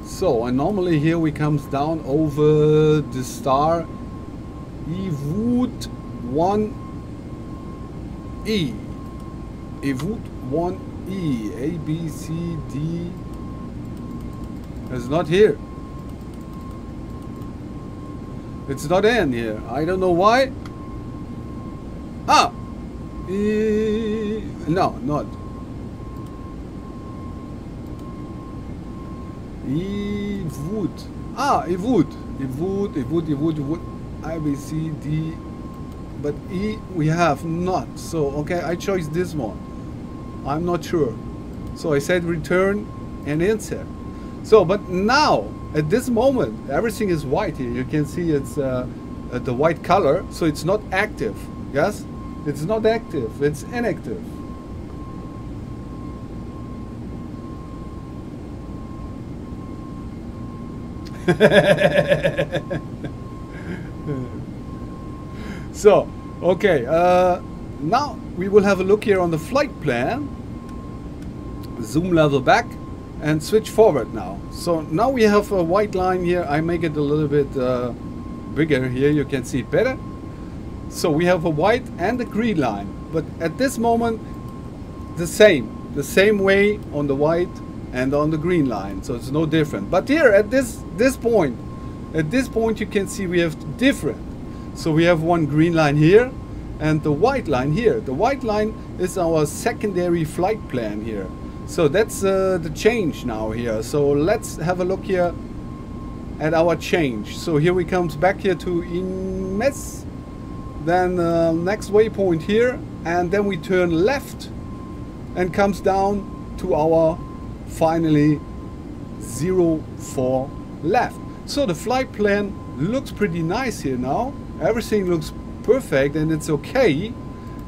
S1: So, and normally here we comes down over the star Ewood 1E. Ewood 1E. A, B, C, D. It's not here. It's not in here. I don't know why. Ah! E no, not. It would. Ah, it would. It would, it would, it would, it would. I, B, C, D. But E we have not. So, okay, I chose this one. I'm not sure. So I said return and insert. So, but now, at this moment, everything is white here. You can see it's uh, uh, the white color. So it's not active. Yes? It's not active. It's inactive. so, okay, uh, now we will have a look here on the flight plan. Zoom level back and switch forward now. So now we have a white line here. I make it a little bit uh, bigger here. You can see it better. So we have a white and a green line. But at this moment, the same. The same way on the white and on the green line. So it's no different. But here at this, this point, at this point you can see we have different. So we have one green line here and the white line here. The white line is our secondary flight plan here. So that's uh, the change now here. So let's have a look here at our change. So here we comes back here to Inmes. Then uh, next waypoint here and then we turn left and comes down to our finally 04 left. So the flight plan looks pretty nice here now. Everything looks perfect and it's okay.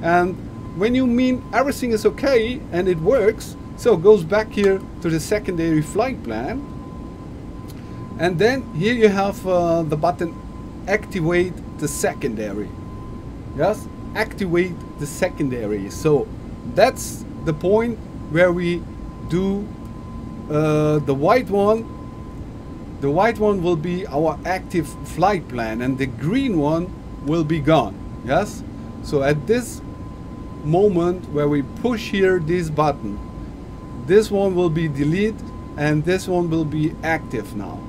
S1: And when you mean everything is okay and it works, so it goes back here to the secondary flight plan. And then here you have uh, the button activate the secondary. Yes, activate the secondary. So that's the point where we do uh, the white one the white one will be our active flight plan and the green one will be gone yes? So at this moment where we push here this button this one will be deleted and this one will be active now.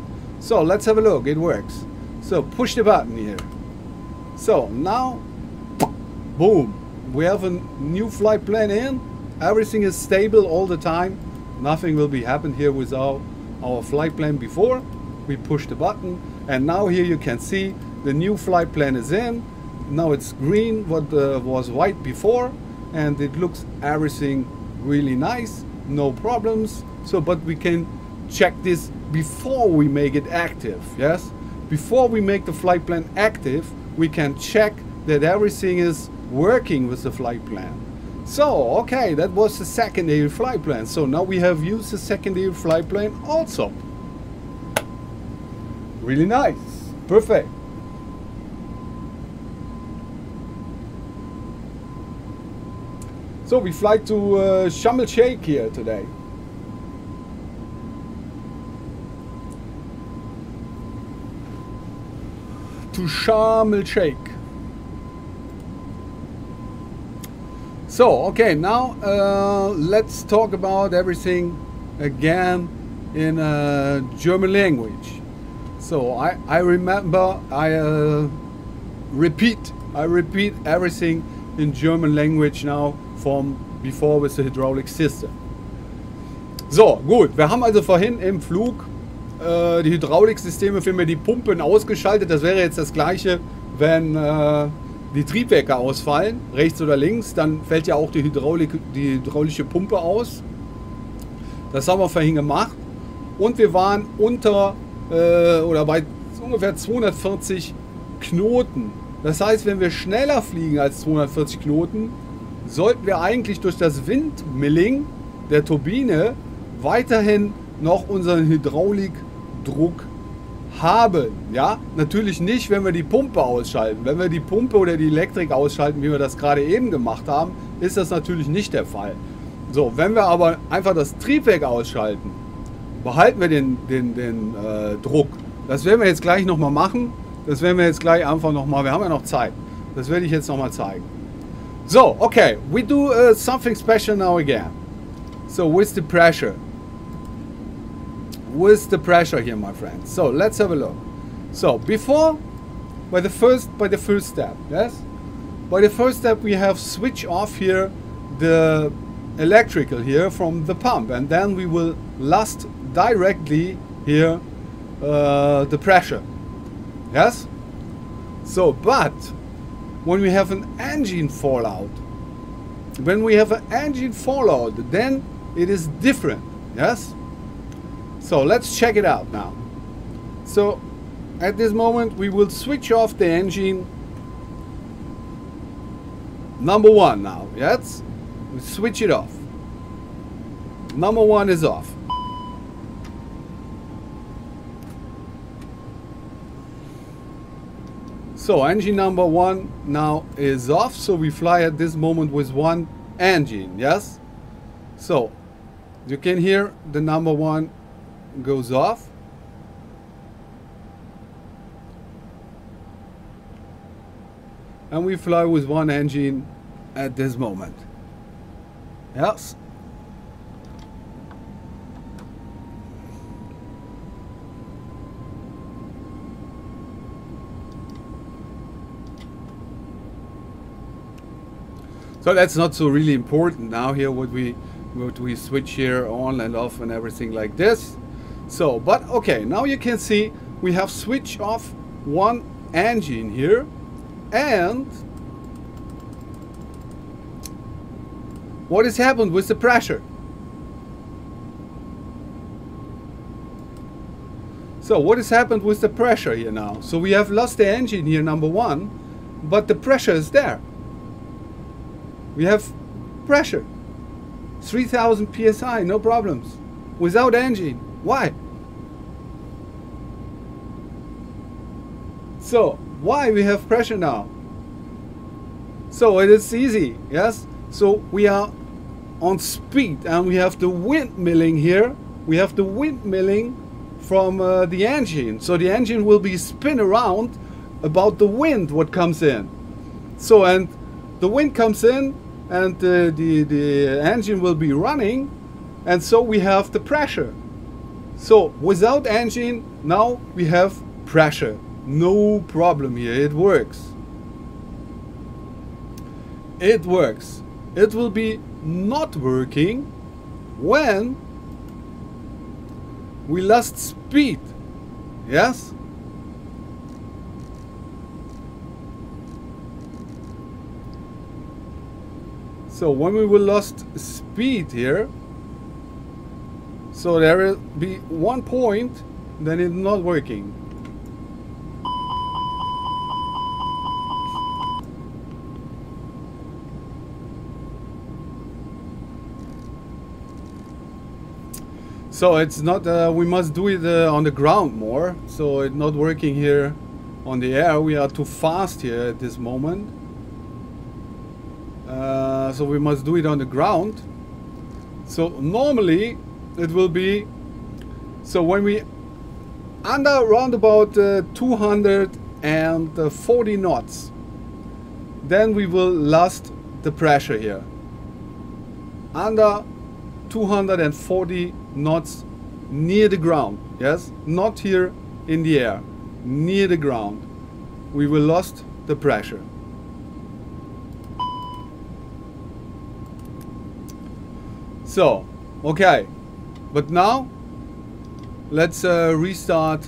S1: So let's have a look it works. So push the button here. So now boom we have a new flight plan in. Everything is stable all the time nothing will be happened here with our, our flight plan before we push the button. And now here you can see the new flight plan is in. Now it's green what uh, was white before and it looks everything really nice no problems. So but we can check this before we make it active yes? Before we make the flight plan active we can check that everything is working with the flight plan so okay that was the secondary flight plan so now we have used the secondary flight plan also really nice perfect So we fly to uh, Sharm el Sheikh here today. To Sharm el Sheikh. So, okay, now uh, let's talk about everything again in uh, German language. So I, I remember, I uh, repeat, I repeat everything in German language now from before with the hydraulic system. So, gut, wir haben also vorhin im Flug äh, die Hydrauliksysteme für die Pumpen ausgeschaltet. Das wäre jetzt das gleiche, wenn äh, die Triebwerke ausfallen, rechts oder links, dann fällt ja auch die, Hydraulik, die hydraulische Pumpe aus. Das haben wir vorhin gemacht. Und wir waren unter äh, oder bei ungefähr 240 Knoten. Das heißt, wenn wir schneller fliegen als 240 Knoten, sollten wir eigentlich durch das Windmilling der Turbine weiterhin noch unseren Hydraulikdruck haben. Ja, natürlich nicht, wenn wir die Pumpe ausschalten. Wenn wir die Pumpe oder die Elektrik ausschalten, wie wir das gerade eben gemacht haben, ist das natürlich nicht der Fall. So, wenn wir aber einfach das Triebwerk ausschalten, behalten wir den, den, den äh, Druck. Das werden wir jetzt gleich nochmal machen. Das werden wir jetzt gleich einfach nochmal, wir haben ja noch Zeit. Das werde ich jetzt nochmal zeigen. So, okay, we do uh, something special now again. So, with the pressure. With the pressure here, my friends. So, let's have a look. So, before, by the first, by the first step, yes? By the first step, we have switch off here the electrical here from the pump, and then we will lust directly here uh, the pressure. Yes? So, but when we have an engine fallout. When we have an engine fallout, then it is different. Yes? So let's check it out now. So at this moment we will switch off the engine number one now. Yes? We switch it off. Number one is off. So engine number one now is off. So we fly at this moment with one engine. Yes. So you can hear the number one goes off. And we fly with one engine at this moment. Yes. So that's not so really important now here what we what we switch here on and off and everything like this. So, but okay, now you can see we have switched off one engine here and what has happened with the pressure? So what has happened with the pressure here now? So we have lost the engine here, number one, but the pressure is there we have pressure 3000 psi no problems without engine why? So why we have pressure now? So it is easy yes? So we are on speed and we have the windmilling here. We have the windmilling from uh, the engine. So the engine will be spin around about the wind what comes in. So and the wind comes in and uh, the, the engine will be running and so we have the pressure so without engine, now we have pressure. No problem here, it works. It works. It will be not working when we lost speed. Yes? So when we will lost speed here, so there will be one point, then it's not working. So it's not, uh, we must do it uh, on the ground more. So it's not working here on the air. We are too fast here at this moment. Uh, so we must do it on the ground. So normally it will be, so when we under around about uh, 240 knots, then we will lost the pressure here. Under 240 knots near the ground, yes? Not here in the air, near the ground. We will lost the pressure. So, okay. But now, let's uh, restart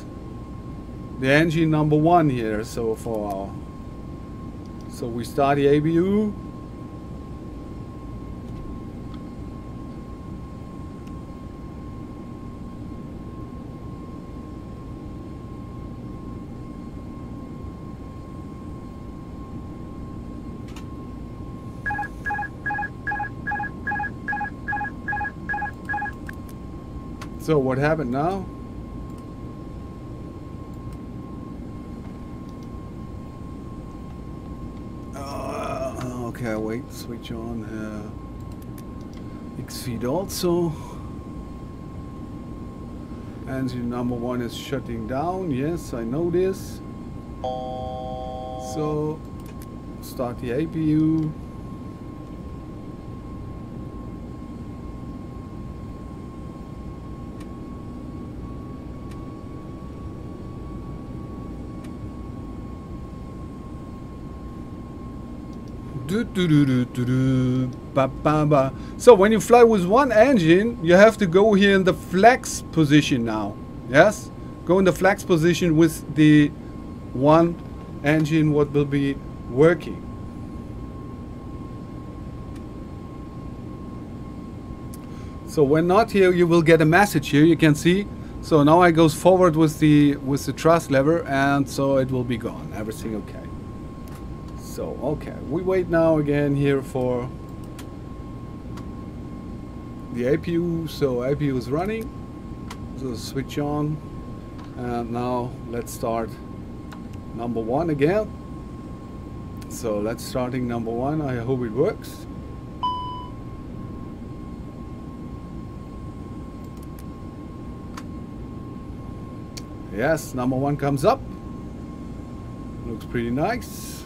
S1: the engine number one here. So for our, so we start the APU. So what happened now? Uh, okay, wait, switch on uh, X-Feed also. Engine number one is shutting down. Yes, I know this. So, start the APU. Do, do, do, do, do, do, ba, ba, ba. So when you fly with one engine, you have to go here in the flex position now. Yes? Go in the flex position with the one engine what will be working. So when not here, you will get a message here. You can see. So now I goes forward with the with the thrust lever, and so it will be gone. Everything okay. So, okay, we wait now again here for the APU. So APU is running. So switch on. And now let's start number one again. So let's starting number one. I hope it works. Yes, number one comes up. Looks pretty nice.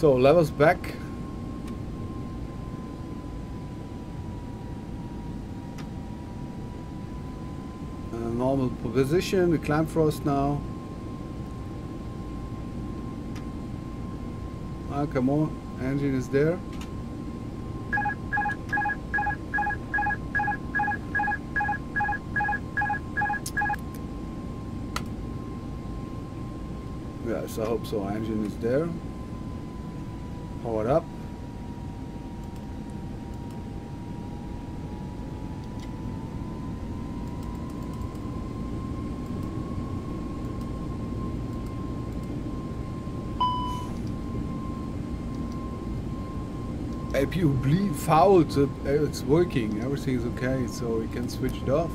S1: So levels back. Normal position, the climb thrust now. Ah, come on, engine is there. Yes, I hope so. Engine is there. Power up. APU bleed fouled, so it's working, everything is okay, so we can switch it off.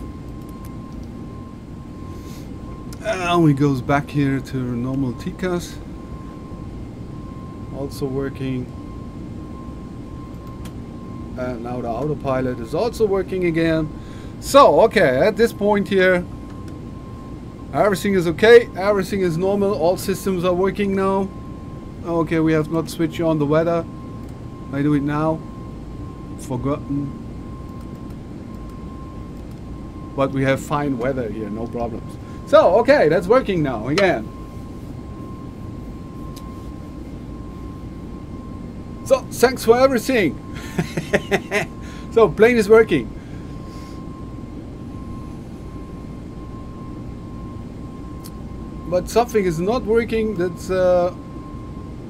S1: And we goes back here to normal TCAS also working and now the autopilot is also working again. So okay at this point here everything is okay everything is normal all systems are working now. Okay we have not switched on the weather. I do it now. Forgotten. But we have fine weather here no problems. So okay that's working now again So, thanks for everything. So plane is working. But something is not working. That's uh,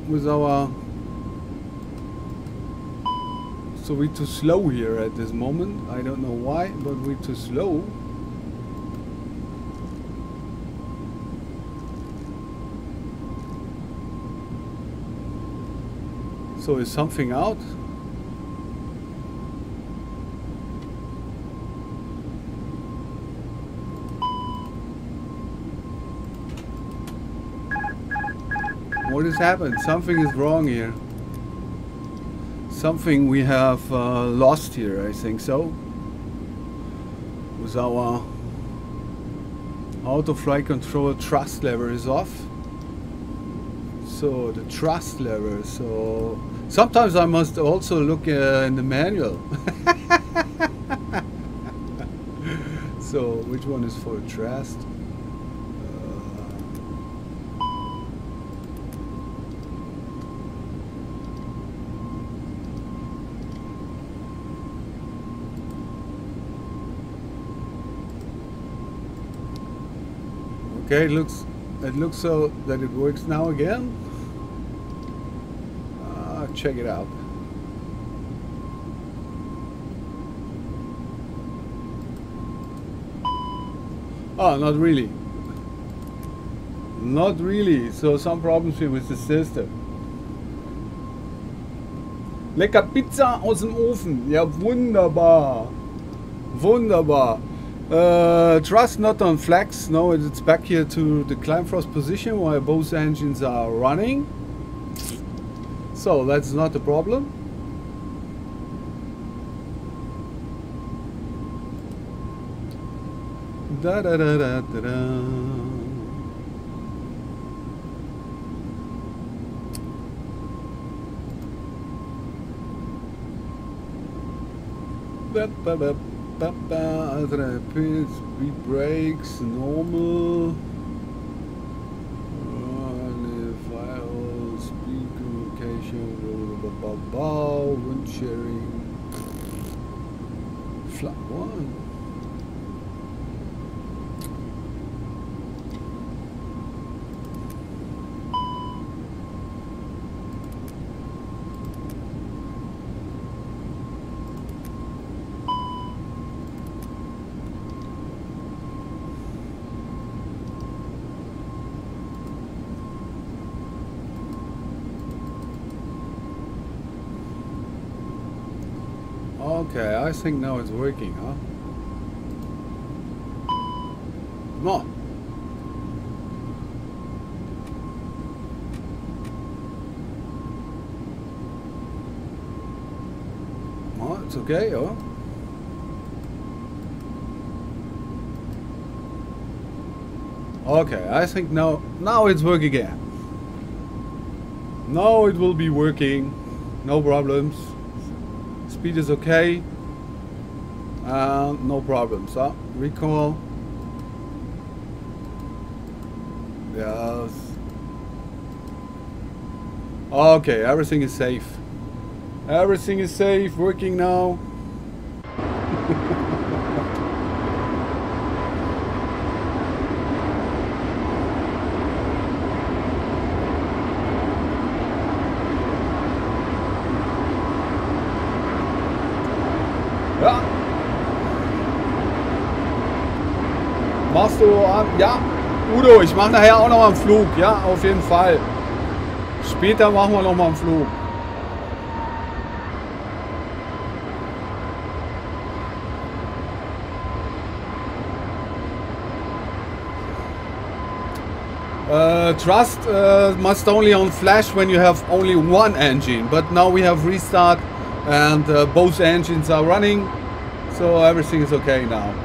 S1: with our. So we're too slow here at this moment. I don't know why, but we're too slow. So is something out? What has happened? Something is wrong here. Something we have uh, lost here, I think so. With our auto flight control thrust lever is off. So the thrust lever. So sometimes I must also look uh, in the manual. so which one is for thrust? Okay, it looks it looks so that it works now again. Check it out. Oh, not really. Not really. So some problems here with the system. Lecker Pizza aus dem Ofen. Ja, wunderbar. Wunderbar. Uh, thrust not on flex. No, it's back here to the climb thrust position while both engines are running. So that's not a problem. Da da da da da da. Ba, ba, ba, ba, ba. Other pits, speed brakes, normal. Uh, file, speed communication, blah, blah, blah, blah, wind sharing. Flat one. Okay, I think now it's working, huh? Come on. Oh, it's okay, oh. Okay, I think now now it's working again. Now it will be working. No problems. Speed is okay. Uh, no problems. Huh? Recall. Yes. Okay, everything is safe. Everything is safe, working now. Ich mache nachher auch noch mal einen Flug, ja, auf jeden Fall. Später machen wir noch mal einen Flug. Uh, trust uh, must only on flash when you have only one engine, but now we have restart and uh, both engines are running, so everything is okay now.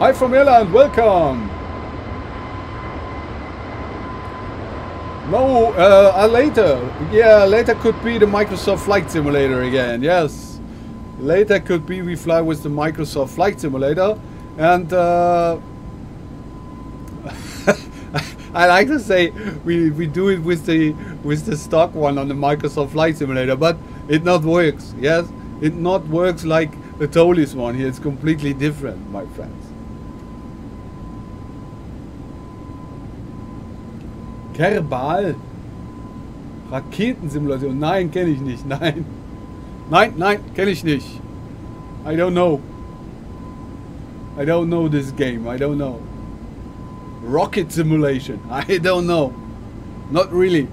S1: Hi from Irland, welcome. No, uh, uh, later. Yeah, later could be the Microsoft Flight Simulator again. Yes, later could be we fly with the Microsoft Flight Simulator, and uh, I like to say we, we do it with the with the stock one on the Microsoft Flight Simulator, but it not works. Yes, it not works like the Toliss one here. It's completely different, my friends. Kerbal. Raketensimulation. Nein, kenne ich nicht. Nein. Nein, nein, kenne ich nicht. I don't know. I don't know this game. I don't know. Rocket simulation. I don't know. Not really.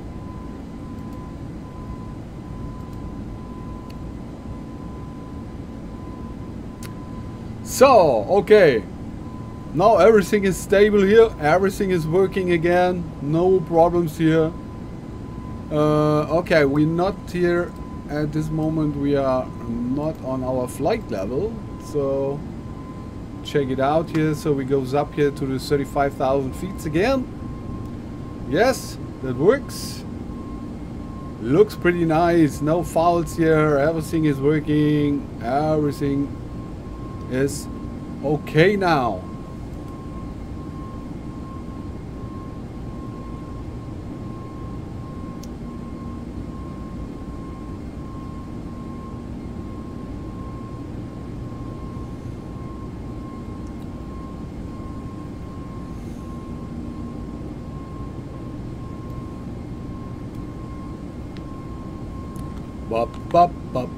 S1: So, okay. Now everything is stable here. Everything is working again. No problems here. Uh, okay, we're not here at this moment. We are not on our flight level. So check it out here. So we goes up here to the 35,000 feet again. Yes, that works. Looks pretty nice. No fouls here. Everything is working. Everything is okay now. Ba ba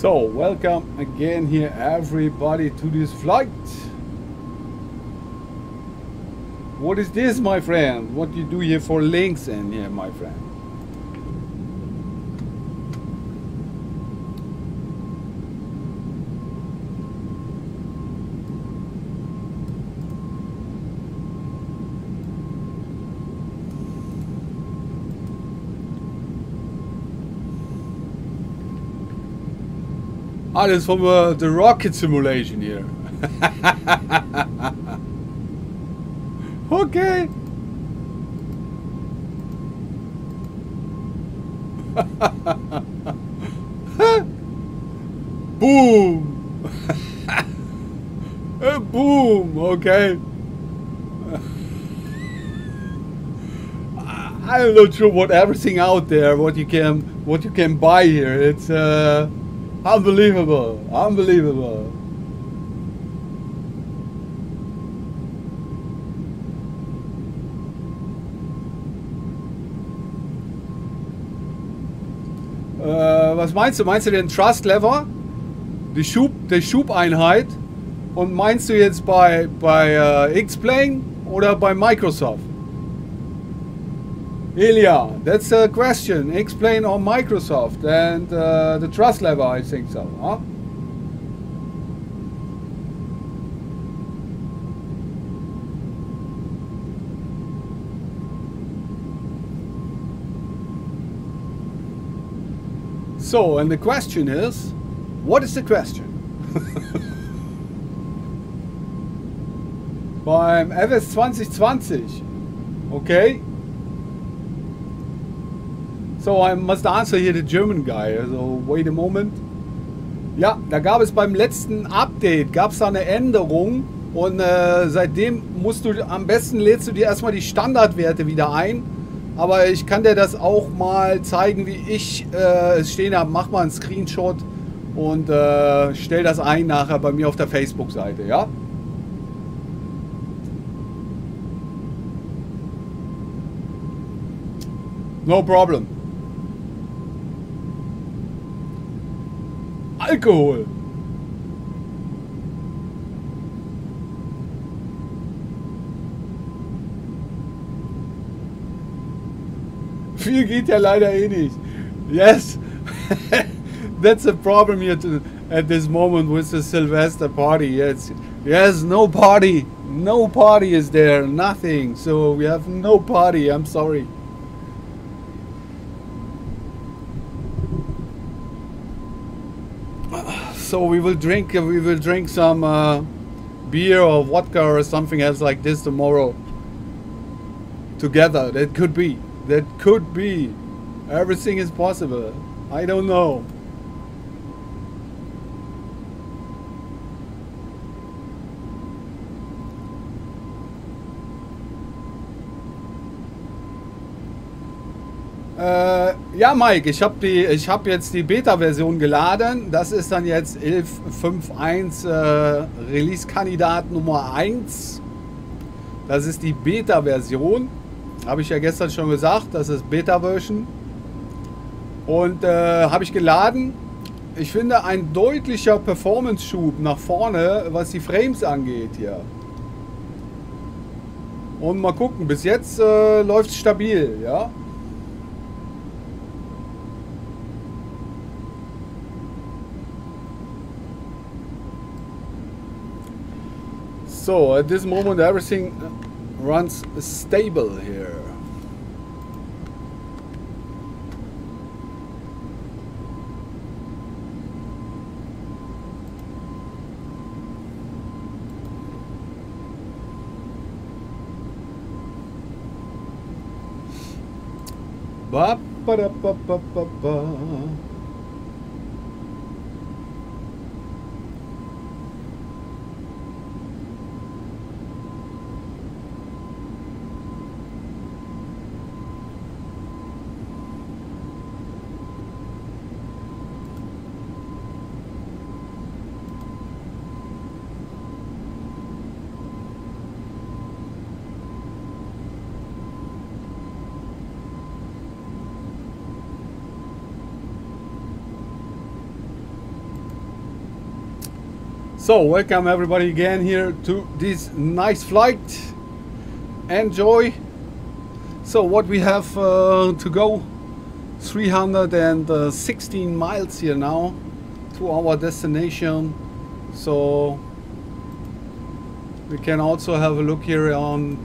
S1: So, welcome again here everybody to this flight. What is this, my friend? What do you do here for links in here, my friend? Ah, that's from uh, the rocket simulation here. okay. Boom. Boom. Okay. I- I'm not sure what everything out there, what you can, what you can buy here. It's uh, unbelievable, unbelievable. Äh, was meinst du? Meinst du den Trust Lever? Die, Schub, die Schubeinheit? Und meinst du jetzt bei, bei äh, X-Plane oder bei Microsoft? Ilya, that's a question. X-Plane on Microsoft? And uh, the trust level, I think so, huh? So, and the question is, what is the question? Beim FS 2020. Okay. So I must answer here the German guy. So wait a moment. Ja, da gab es beim letzten Update gab es da eine Änderung und äh, seitdem musst du am besten lädst du dir erstmal die Standardwerte wieder ein. Aber ich kann dir das auch mal zeigen, wie ich äh, es stehen habe. Mach mal einen Screenshot und äh, stell das ein nachher bei mir auf der Facebook-Seite, ja? No problem. Alkohol. Viel geht ja leider eh nicht. Yes, that's a problem here to, at this moment with the Silvester party. Yes, yes, no party, no party is there, nothing. So we have no party. I'm sorry. So we will drink. We will drink some uh, beer or vodka or something else like this tomorrow. Together. That could be. That could be. Everything is possible. I don't know. Äh, ja, Mike, ich habe habe jetzt die Beta-Version geladen. Das ist dann jetzt 11.5.1 äh, Release-Kandidat Nummer 1. Das ist die Beta-Version. Habe ich ja gestern schon gesagt. Das ist Beta-Version. Und äh, habe ich geladen. Ich finde ein deutlicher Performance-Schub nach vorne, was die Frames angeht hier. Und mal gucken, bis jetzt äh, läuft es stabil, ja. So at this moment everything runs stable here. Ba ba da ba ba ba ba. So, welcome everybody again here to this nice flight. Enjoy. So, what we have uh, to go 316 miles here now to our destination. So, we can also have a look here on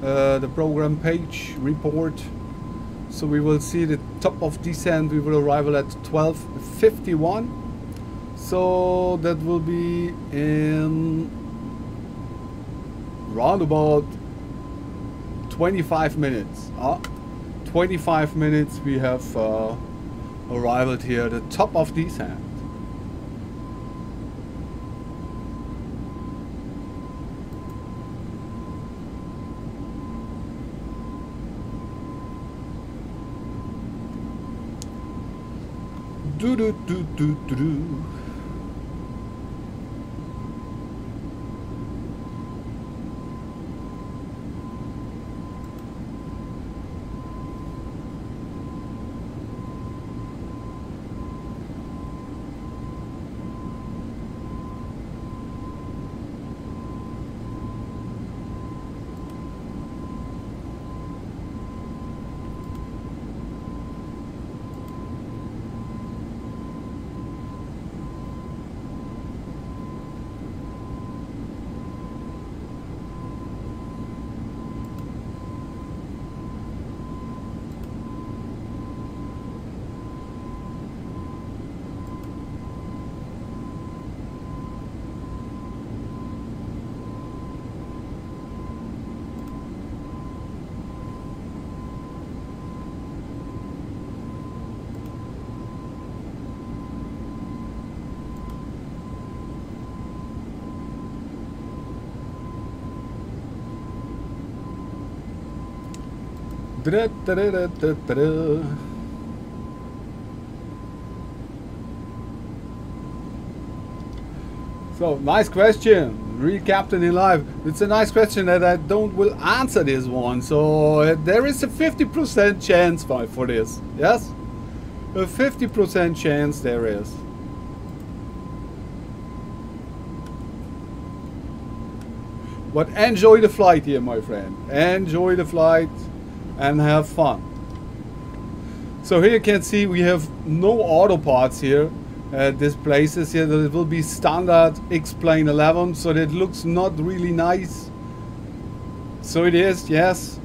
S1: uh, the program page report. So, we will see the top of descent. We will arrive at 1251 so that will be in round about 25 minutes. Uh, 25 minutes we have uh, arrived here at the top of descent do do do do do do Da-da-da-da-da-da. So, nice question. Real Captain in Live. It's a nice question that I don't will answer this one. So, there is a 50% chance for this. Yes? A 50% chance there is. But enjoy the flight here, my friend. Enjoy the flight and have fun. So here you can see we have no auto parts here at these places here. that It will be standard X-Plane 11, so that looks not really nice. So it is, yes.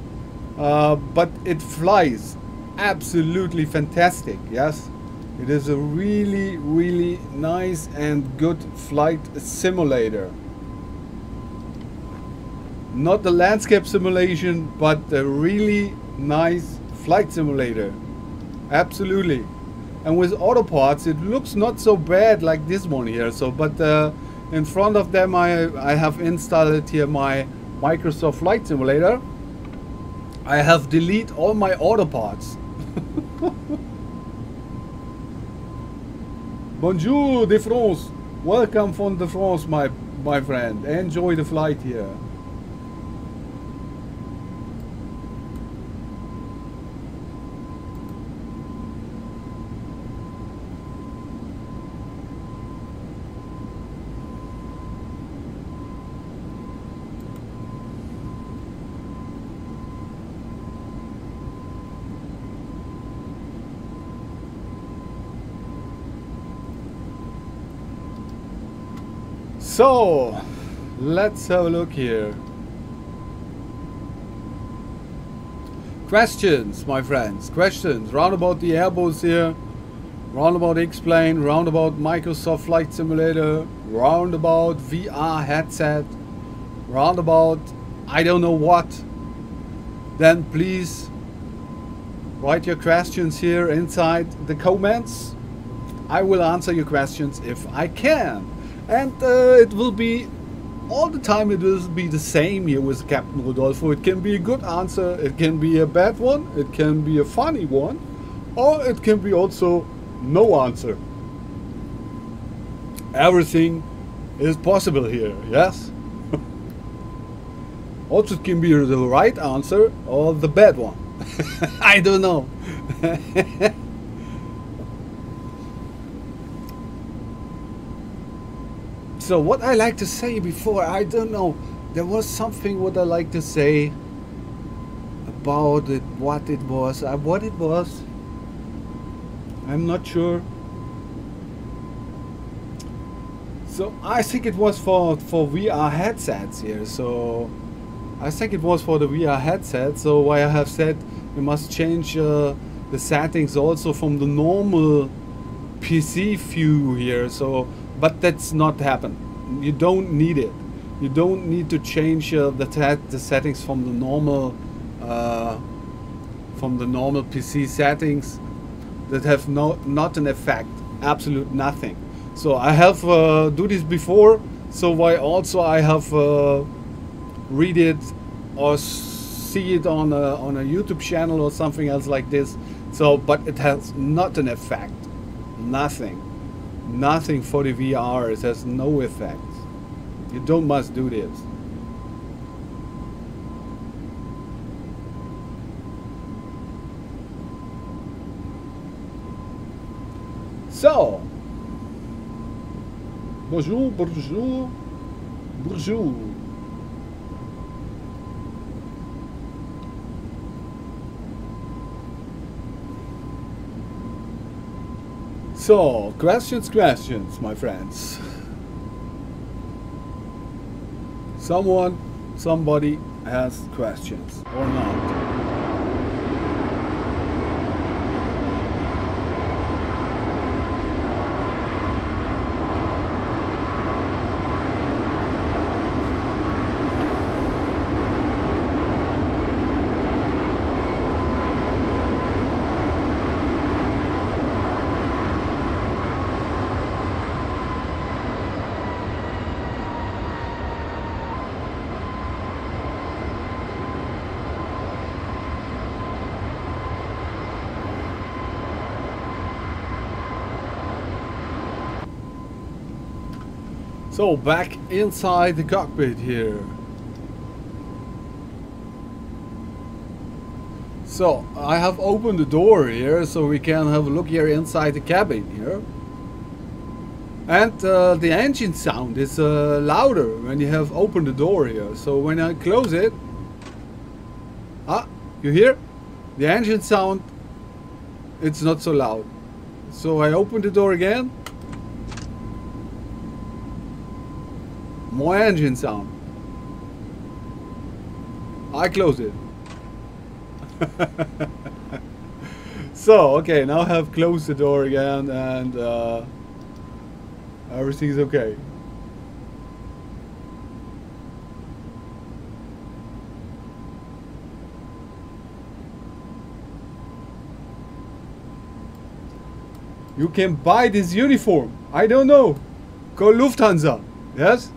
S1: Uh, but it flies absolutely fantastic, yes. It is a really, really nice and good flight simulator. Not the landscape simulation, but a really nice flight simulator. Absolutely. And with auto parts, it looks not so bad like this one here. So, but uh, in front of them, I, I have installed here my Microsoft Flight Simulator. I have deleted all my auto parts. Bonjour, de France. Welcome from de France, my my friend. Enjoy the flight here. So, let's have a look here. Questions, my friends. Questions. Round about the Airbus here. Round about X-Plane. Round about Microsoft Flight Simulator. Round about VR headset. Round about I don't know what. Then please write your questions here inside the comments. I will answer your questions if I can and uh, it will be all the time it will be the same here with Captain Rudolfo. It can be a good answer, it can be a bad one, it can be a funny one, or it can be also no answer. Everything is possible here, yes? also it can be the right answer or the bad one. I don't know. So what I like to say before, I don't know, there was something what I like to say about it, what it was, uh, what it was. I'm not sure. So I think it was for for VR headsets here. So I think it was for the VR headset. So why I have said we must change uh, the settings also from the normal PC view here. So but that's not happen. You don't need it. You don't need to change uh, the the settings from the normal uh, from the normal PC settings that have no not an effect. Absolute nothing. So I have uh, do this before. So why also I have uh, read it or see it on a, on a YouTube channel or something else like this. So, but it has not an effect. Nothing nothing for the VR. It has no effect. You don't must do this. So, bonjour, bonjour, bonjour. So, questions, questions, my friends. Someone, somebody has questions or not. So back inside the cockpit here. So I have opened the door here so we can have a look here inside the cabin here. And uh, the engine sound is uh, louder when you have opened the door here. So when I close it, ah, you hear? The engine sound it's not so loud. So I open the door again. More engine sound. I close it. so, okay, now I have closed the door again and uh, is okay. You can buy this uniform. I don't know. Call Lufthansa. Yes?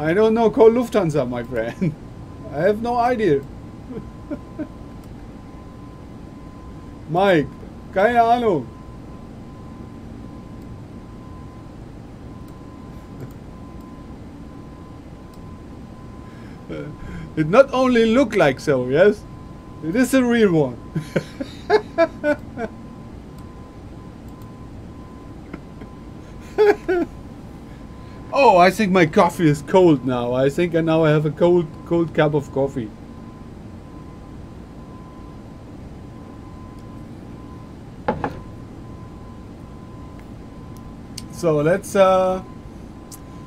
S1: I don't know. Call Lufthansa, my friend. I have no idea. Mike, keine Ahnung. It not only look like so, yes? It is a real one. Oh, I think my coffee is cold now. I think I now I have a cold cold cup of coffee. So that's uh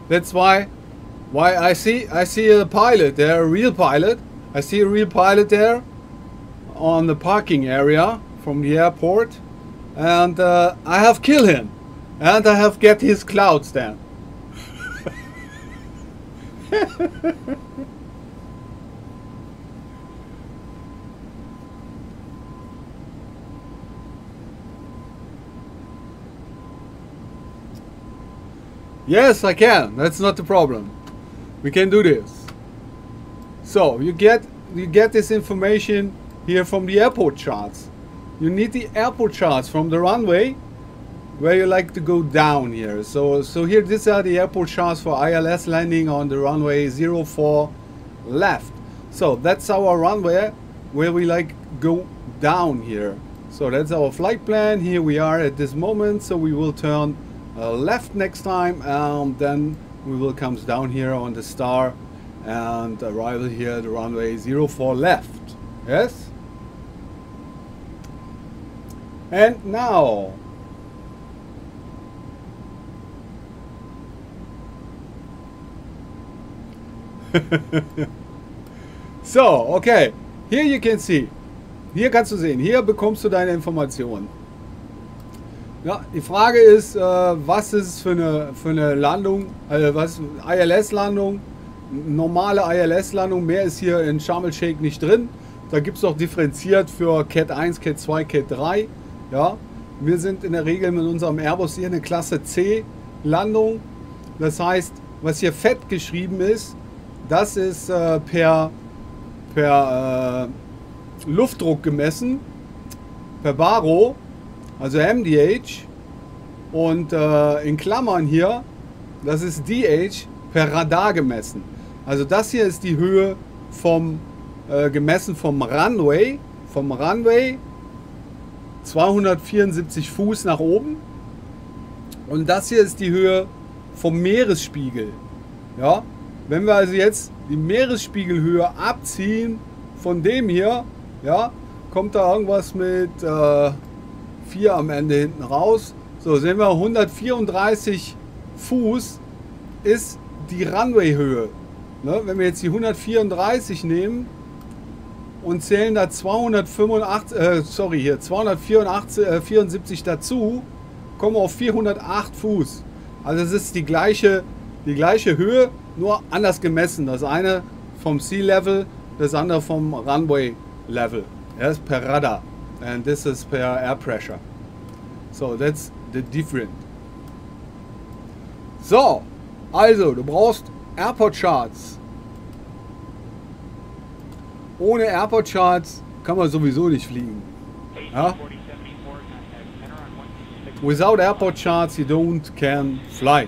S1: that's why why I see I see a pilot there, a real pilot. I see a real pilot there on the parking area from the airport and uh, I have kill him and I have get his clouds then. Yes, I can. That's not the problem. We can do this. So you get you get this information here from the airport charts. You need the airport charts from the runway where you like to go down here. So so here these are the airport charts for ILS landing on the runway 04 left. So that's our runway where we like go down here. So that's our flight plan. Here we are at this moment. So we will turn uh, left next time and then we will come down here on the star and arrival here at the runway 04 left. Yes? And now so, okay. Here you can see. Hier kannst du sehen. Hier bekommst du deine Informationen. Ja, die Frage ist, äh, was ist es für eine, für eine Landung, also was ILS-Landung, normale ILS-Landung, mehr ist hier in Sharm el-Sheikh nicht drin. Da gibt es auch differenziert für Cat 1, Cat 2, Cat 3. Ja, wir sind in der Regel mit unserem Airbus hier eine Klasse C Landung. Das heißt, was hier fett geschrieben ist, das ist äh, per, per äh, Luftdruck gemessen, per Baro, also MDH. Und äh, in Klammern hier, das ist DH per Radar gemessen. Also das hier ist die Höhe vom äh, gemessen vom Runway, vom Runway 274 Fuß nach oben. Und das hier ist die Höhe vom Meeresspiegel. Ja, wenn wir also jetzt die Meeresspiegelhöhe abziehen von dem hier, ja, kommt da irgendwas mit äh, 4 am Ende hinten raus. So, sehen wir 134 Fuß ist die Runway-Höhe. Ne, wenn wir jetzt die 134 nehmen und zählen da 285, äh, sorry, hier 274 äh, 74 dazu, kommen wir auf 408 Fuß. Also es ist die gleiche, die gleiche Höhe, nur anders gemessen. Das eine vom Sea Level, das andere vom Runway Level. Ist per Radar and this is per air pressure. So that's the different. So, also du brauchst Airport Charts. Ohne Airport Charts kann man sowieso nicht fliegen. Ja? Without airport charts you don't can fly.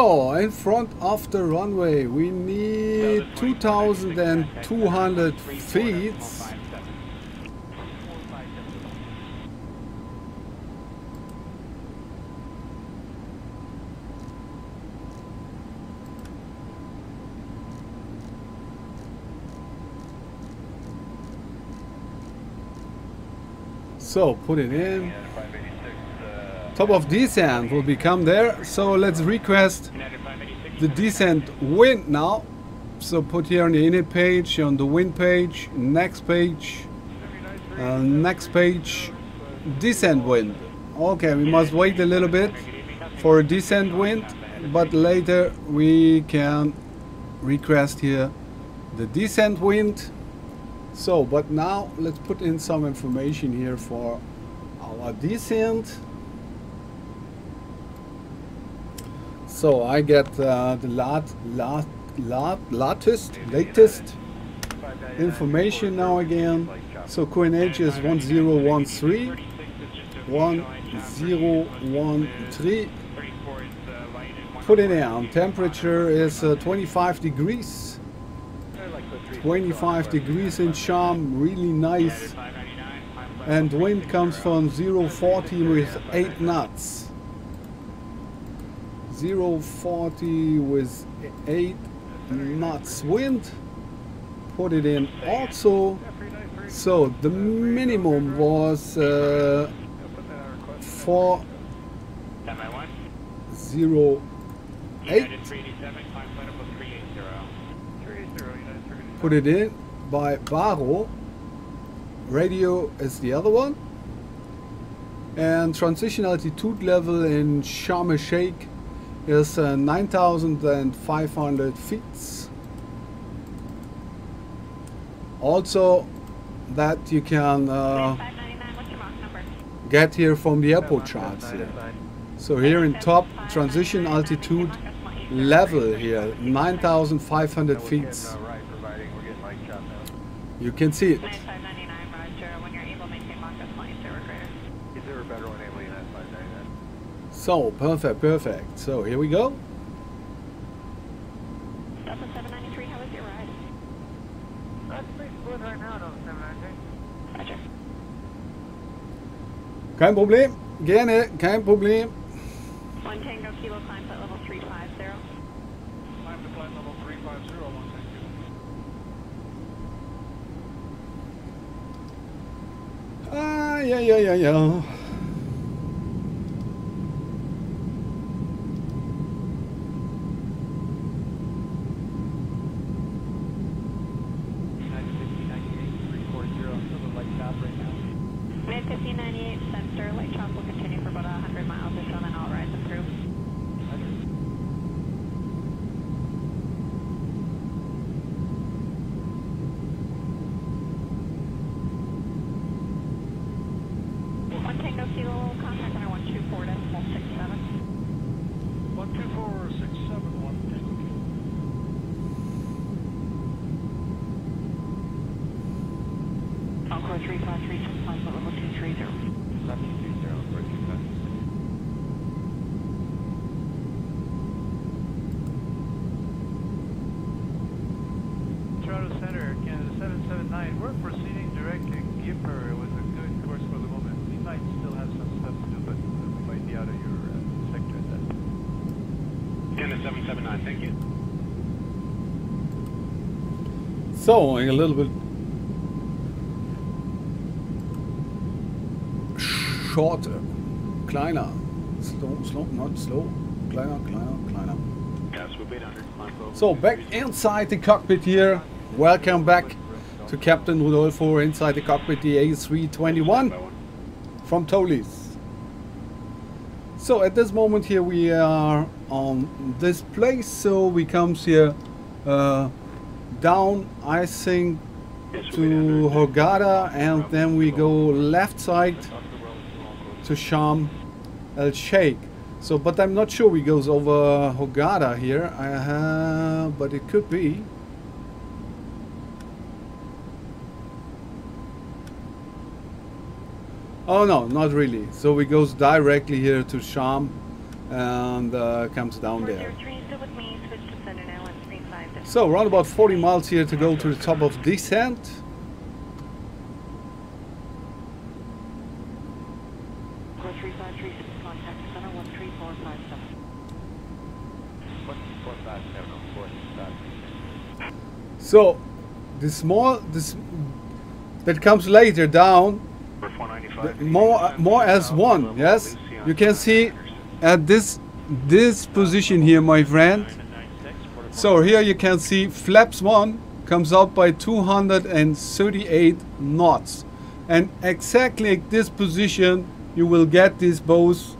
S1: So, in front of the runway, we need
S5: Delta 2790, contact center on
S1: 2,200 feet. So, put it in.
S6: Yeah, 586.
S1: Top of descent will become there. So, let's request the descent wind now. So, put here on the init page, on the wind page, next page, uh, next page, descent wind. Okay, we must wait a little bit for a descent wind, but later we can request here the descent wind. So, but now let's put in some information here for our descent. So I get uh, the lat, lat, lat, latest, latest information now again. So QNH is 1013, 1013. Put it in. Temperature is uh, 25 degrees.
S6: I like the three-
S1: 25 degrees in Sharm, really nice. And wind comes from 040 with 8 knots. 040 with 8 knots wind. Put it in also. So the minimum was uh, 408.
S5: United 387, climb flight 380.
S6: 380, United 380.
S1: Put it in by Baro. Radio is the other one. And transition altitude level in Sharm el Sheikh is uh, 9,500 feet. Also, that you can uh,
S2: 599, what's your Mach number?
S1: get here from the airport charts here. So here in top, transition altitude level here, 9,500 feet. You can see it.
S2: 9599, roger. When you're able, maintain Mach at 20 or greater.
S6: Is there a better one able United 599?
S1: So, perfect, perfect. So, here we go.
S2: Delta 793, how was your ride?
S3: That's pretty good right now, though, 793.
S2: Roger.
S1: Kein Problem. Gerne, kein Problem.
S2: One Tango Kilo, climb flight level 350.
S3: Climb to flight level 350, one thank you.
S1: Ah, ja, ja, ja, ja.
S6: United 5098, 340, still a light chop right now.
S2: Mid 1598, center. Light chop will continue for about 100 miles or so, then all rides approved. One Tango Kilo, contact center 124 decimal 67.
S3: 12467, one Tango Kilo.
S2: Encore 3536, climb flight level 230.
S6: Left 230, for 250.
S3: Toronto Center, Canada 779. We're proceeding direct to Gipper. It was a good course for the moment. We might still have some stuff to do, but we might be out of your uh, sector at that time.
S4: Canada 779, thank you.
S1: So, a little bit shorter, kleiner, slow, slow, not slow, kleiner, kleiner, kleiner. So, back inside the cockpit here. Welcome back to Captain Rudolfo inside the cockpit, the A321 from Toliss. So at this moment here we are on this place, so we comes here uh, down, I think, to Hurghada, and then we go left side to Sharm El Sheikh. So, but I'm not sure we goes over Hurghada here, uh, but it could be. Oh no, not really. So we goes directly here to Sharm and uh, comes down there.
S2: 403, still with me, switch to center now, 135.
S1: So around about 40 miles here to go to the top of descent.
S2: Four three five three six contact center one three four five seven.
S6: One four five seven four five.
S1: So the small this that comes later down more more as one. Yes, you can see at this this position here, my friend. So here you can see flaps one comes out by 238 knots, and exactly at this position you will get these both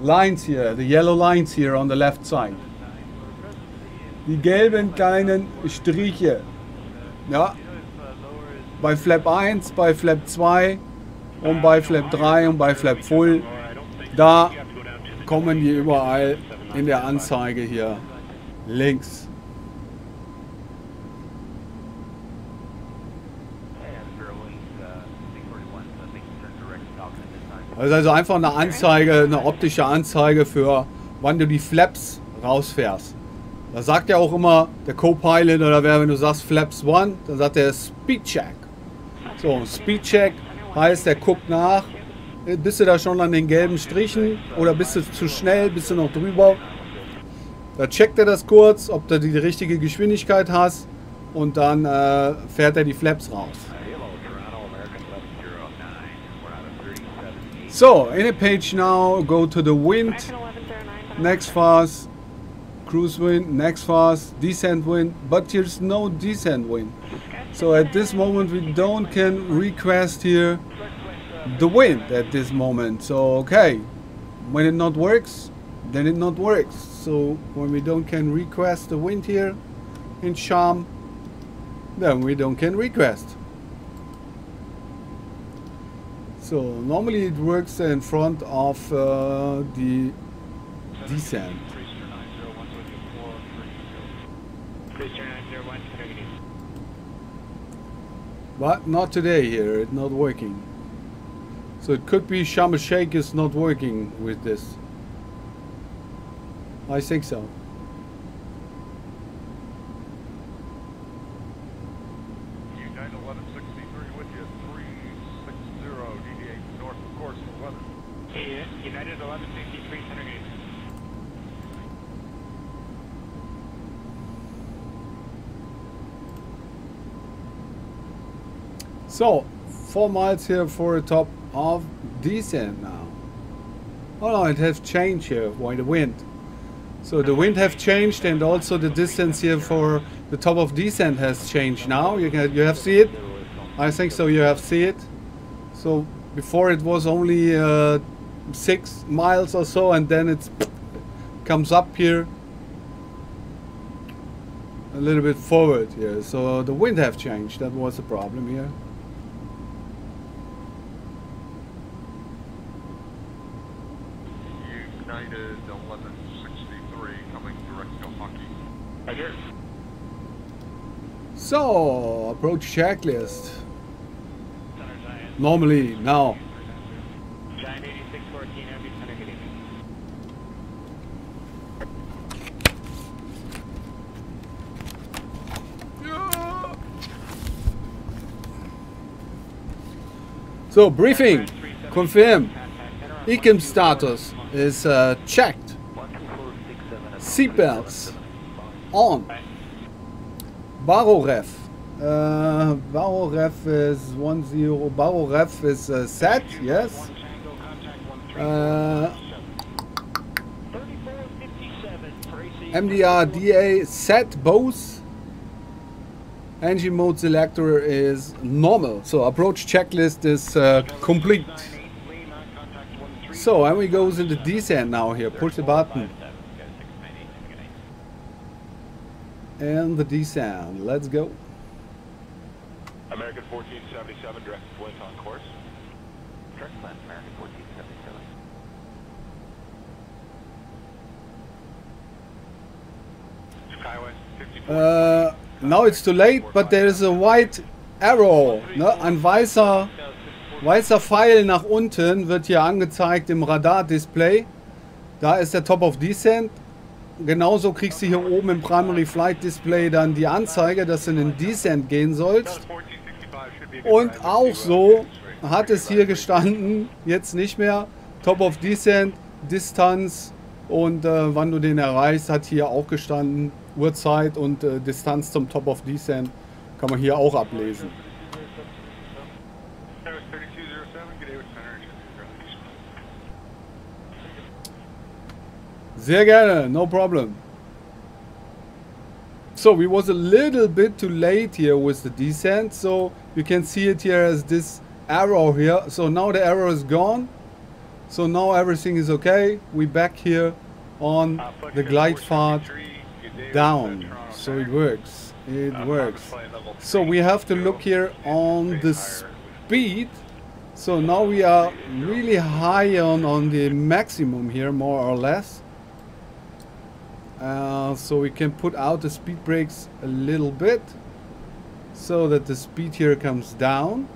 S1: lines here, the yellow lines here on the left side. Die gelben kleinen Striche. Ja, bei Flap 1, bei Flap 2 und bei Flap 3 und bei Flap Full. Da kommen die überall in der Anzeige hier links.
S6: And Berlin, 641, so I think you turn direct south at this time.
S1: Das ist also einfach eine Anzeige, eine optische Anzeige für wann du die Flaps rausfährst. Da sagt ja auch immer der Co-Pilot oder wer, wenn du sagst Flaps 1, dann sagt er Speed Check. So, Speed Check heißt, er guckt nach, bist du da schon an den gelben Strichen oder bist du zu schnell, bist du noch drüber. Da checkt er das kurz, ob du die richtige Geschwindigkeit hast und dann äh, fährt er die Flaps raus.
S6: Hello, Toronto, American 1109. We're out of 37.
S1: So, in a page now, go to the wind.
S2: American 1109.
S1: next fast, cruise wind, next fast, descent wind, but there's no descent wind. So at this moment we don't can request here the wind at this moment. So okay, when it not works, then it not works. So when we don't can request the wind here in Sharm, then we don't can request. So normally it works in front of uh, the descent.
S5: Booster 901, negative.
S1: But not today here, it's not working. So it could be Sharm is not working with this.
S7: 1163,
S5: center gate.
S1: So, four miles here for the top of descent now. Oh no, it has changed here by the wind. So the wind have changed and also the distance here for the top of descent has changed now. You can you have see it? I think so. You have see it. So before it was only uh, six miles or so, and then it comes up here a little bit forward here. So the wind have changed. That was the problem here.
S7: United 1163 coming direct to Hockey.
S5: Roger.
S1: So approach checklist. Normally now.
S5: Giant 8614, heavy center gate.
S1: So briefing. Confirm. Ecam status is uh, checked. Seatbelts on. Baro ref. Uh, Baro ref is one zero. Baro ref is uh, set. Yes. Uh, MDR DA set both. Engine mode selector is normal. So approach checklist is uh, complete. So, and we goes into descent now here. Push the button. And the descent. Let's go.
S4: American 1477, direct Flint on course.
S6: Direct Flint, American 1477.
S4: Skywest 54.
S1: Uh, now it's too late, but there is a white arrow. Ne? Ein weißer, weißer Pfeil nach unten wird hier angezeigt im Radar-Display. Da ist der Top of Descent. Genauso kriegst du hier oben im Primary Flight Display dann die Anzeige, dass du in den Descent gehen sollst.
S4: 1465 should be a good
S1: Und auch so hat es hier gestanden, jetzt nicht mehr. Top of Descent, Distanz und äh, wann du den erreichst, hat hier auch gestanden. Uhrzeit und äh, Distanz zum Top of Descent kann man hier auch ablesen. Sehr gerne, no problem. So we was a little bit too late here with the descent, so you can see it here as this arrow here. So now the arrow is gone. So now everything is okay. We back here on
S4: Uh,
S1: the glide path
S4: 473, good day with,
S1: down. So it works. It
S4: Uh,
S1: works. So we have to look here on the speed. So now we are really high on, on the maximum here, more or less. Uh, so we can put out the speed brakes a little bit so that the speed here comes down.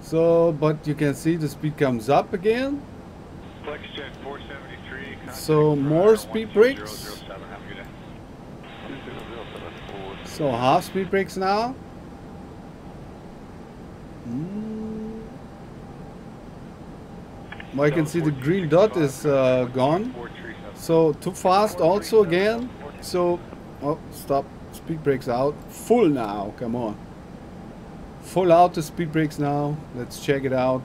S1: So, but you can see the speed comes up again.
S4: FlexJet 473, contact
S1: So, more speed brakes. So half speed brakes now. Mm. Well, I can see the green dot is uh, gone. So too fast also again. So, oh, stop. Speed brakes out. Full now. Come on. Full out the speed brakes now. Let's check it out.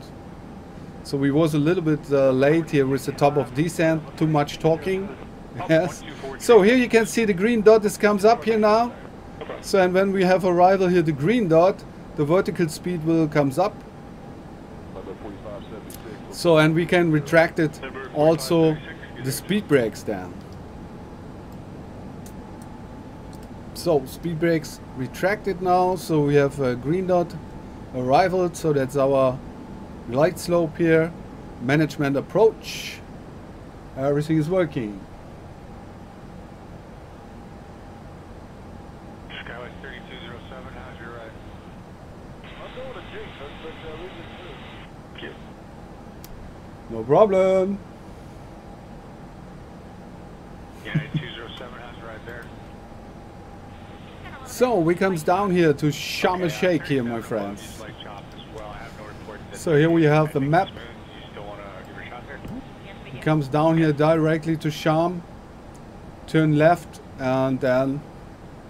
S1: So we was a little bit uh, late here with the top of descent. Too much talking. Yes. So here you can see the green dot. This comes up here now. So and when we have arrival here, the green dot, the vertical speed will comes up. So and we can retract it also the speed brakes then. So speed brakes retracted now. So we have a green dot arrival. So that's our light slope here. Management approach. Everything is working.
S4: Skywest 3207, how's your ride?
S7: I'm going to Jake, but, but uh, leave it too.
S1: No problem.
S4: United 207, how's your there?
S1: So we comes down here to Sharm el Sheikh here, my friends. So here we have the map. It comes down here directly to Sharm. Turn left and then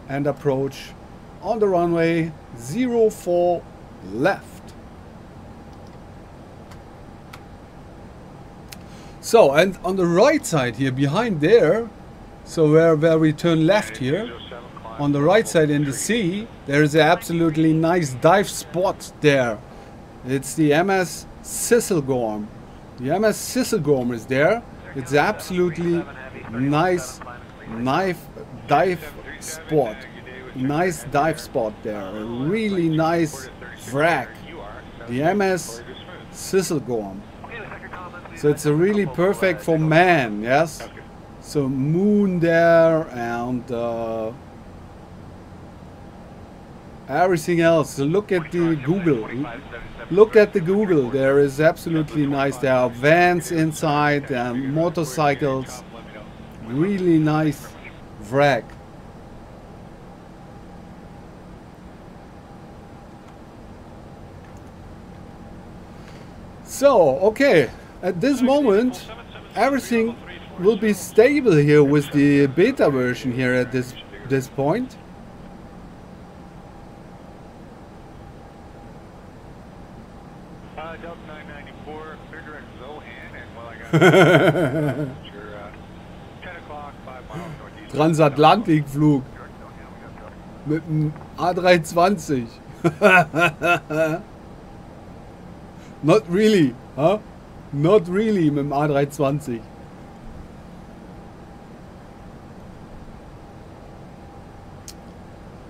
S1: and approach on the runway 04 left. So and on the right side here behind there, so where where we turn left here, on the right side in the sea, there is an absolutely nice dive spot there. It's the MS Thistlegorm. The MS Thistlegorm is there. It's absolutely nice knife dive spot. Nice dive spot there. A really nice wreck. The MS Thistlegorm. So it's really perfect for man, yes? So moon there and uh, everything else. Look at the Google. Look at the Google. There is absolutely nice. There are vans inside and motorcycles. Really nice wreck. So, okay. At this moment, everything will be stable here with the beta version here at this this point.
S4: Delta 994, clear direct Zohan, and well, I got your 10 o'clock, 5 miles northeast.
S1: Transatlantikflug
S4: Direct Zohan, we got Delta.
S1: mit dem A320. Not really, huh? Not really mit dem A320.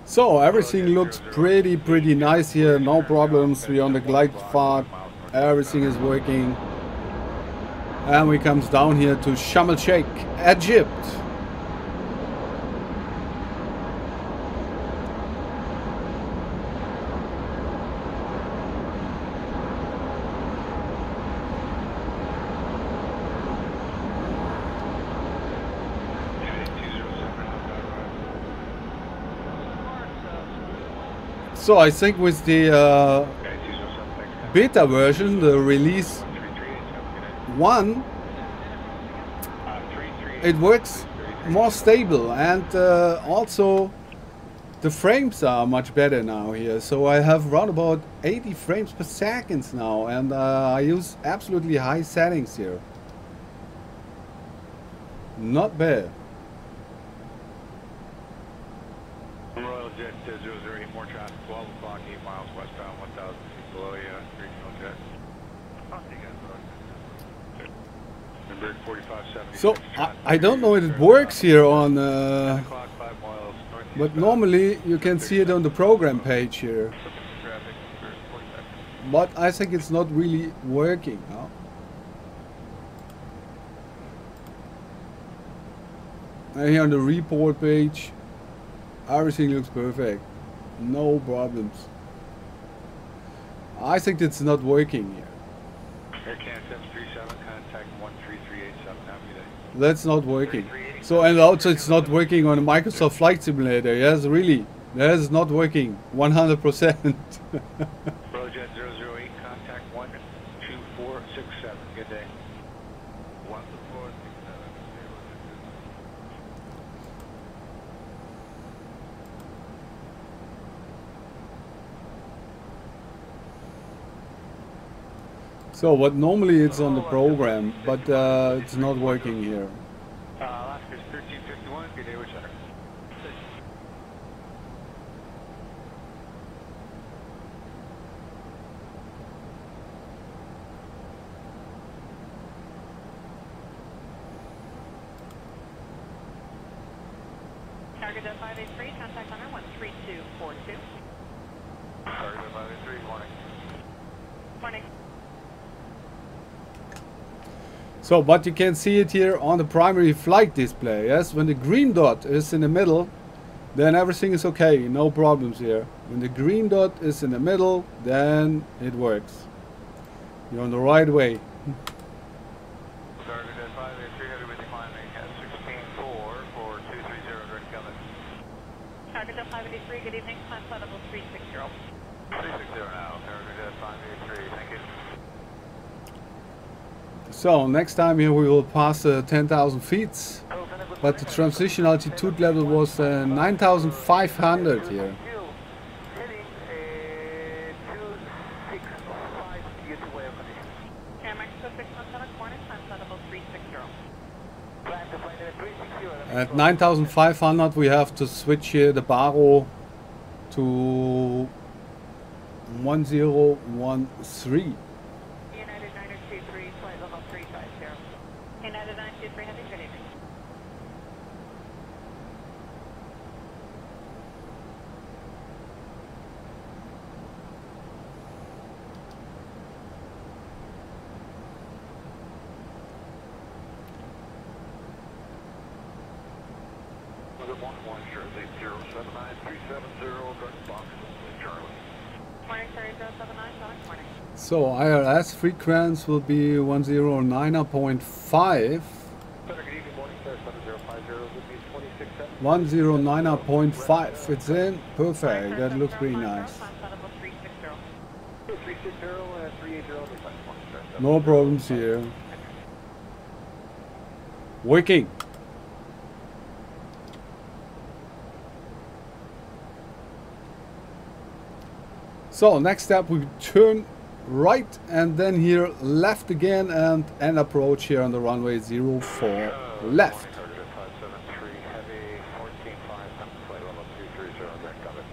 S1: So everything looks pretty pretty nice here, no problems. We're on the glide path, everything is working. And we comes down here to Sharm el Sheikh, Egypt. So I think with the uh, beta version, the release one, it works more stable and uh, also the frames are much better now here. So I have around about 80 frames per second now and uh, I use absolutely high settings here. Not bad.
S4: Royal Jet uh, 008, more traffic, 12 o'clock, 8 miles westbound, 1,000 feet below you, regional jet.
S7: I'll see you guys.
S4: Number 4570.
S1: So I, I don't know if it works here on, uh,
S4: Clock, 5 miles northeast.
S1: but normally you can see it on the program page here.
S4: Traffic, for 45.
S1: But I think it's not really working. Huh? And here on the report page, everything looks perfect. No problems. I think it's not working here.
S4: Air Canada 737, contact 13387, have a good day.
S1: That's not working. So and also it's not working on Microsoft Flight Simulator. Yes, really. That is not working 100%.
S4: Royal Jet 008, contact 12467, good day.
S7: One to four, six, seven, zero, six, six.
S1: So what normally it's on the program, but uh, it's not working here.
S4: Uh, Alaska's 1351, good day, which center?
S2: Target 583, contact center 13242.
S7: Target 583, morning.
S2: Morning.
S1: So, but you can see it here on the primary flight display. Yes, when the green dot is in the middle, then everything is okay, no problems here. When the green dot is in the middle, then it works. You're on the right way.
S7: Target 583, headed with you climbing at 16.4 for 230, direct coming.
S2: Target 583, good evening, climb flight level 360.
S7: 360 now, Target 583, thank you.
S1: So, next time here we will pass uh, 10,000 feet. But the transition altitude level was uh, 9,500 here.
S7: Heading 265 to get to way of condition.
S2: Air Mexico 617, corner, climb flight level 360.
S7: Climb to flight level 360.
S1: At 9,500 we have to switch here the baro to 1013.
S2: United 923, flight level 350. United 923, heavy, good evening.
S7: Mother 1 1, sure, 8079370, direct box, Charlie.
S2: Morning, Surrey 079, Sonic, morning.
S1: So ILS frequency will be 109.5.
S7: Center, good evening, morning, sir, 7050, would be 267.
S1: 109.5. It's in. Perfect. That looks pretty nice.
S2: Climb flight level 360.
S7: 360 and 380, defense, morning.
S1: No problems here. Working. So next step we turn right and then here left again and and approach here on the runway 04 left.
S7: Target 573, heavy, 14.5, flight level 230, direct coming.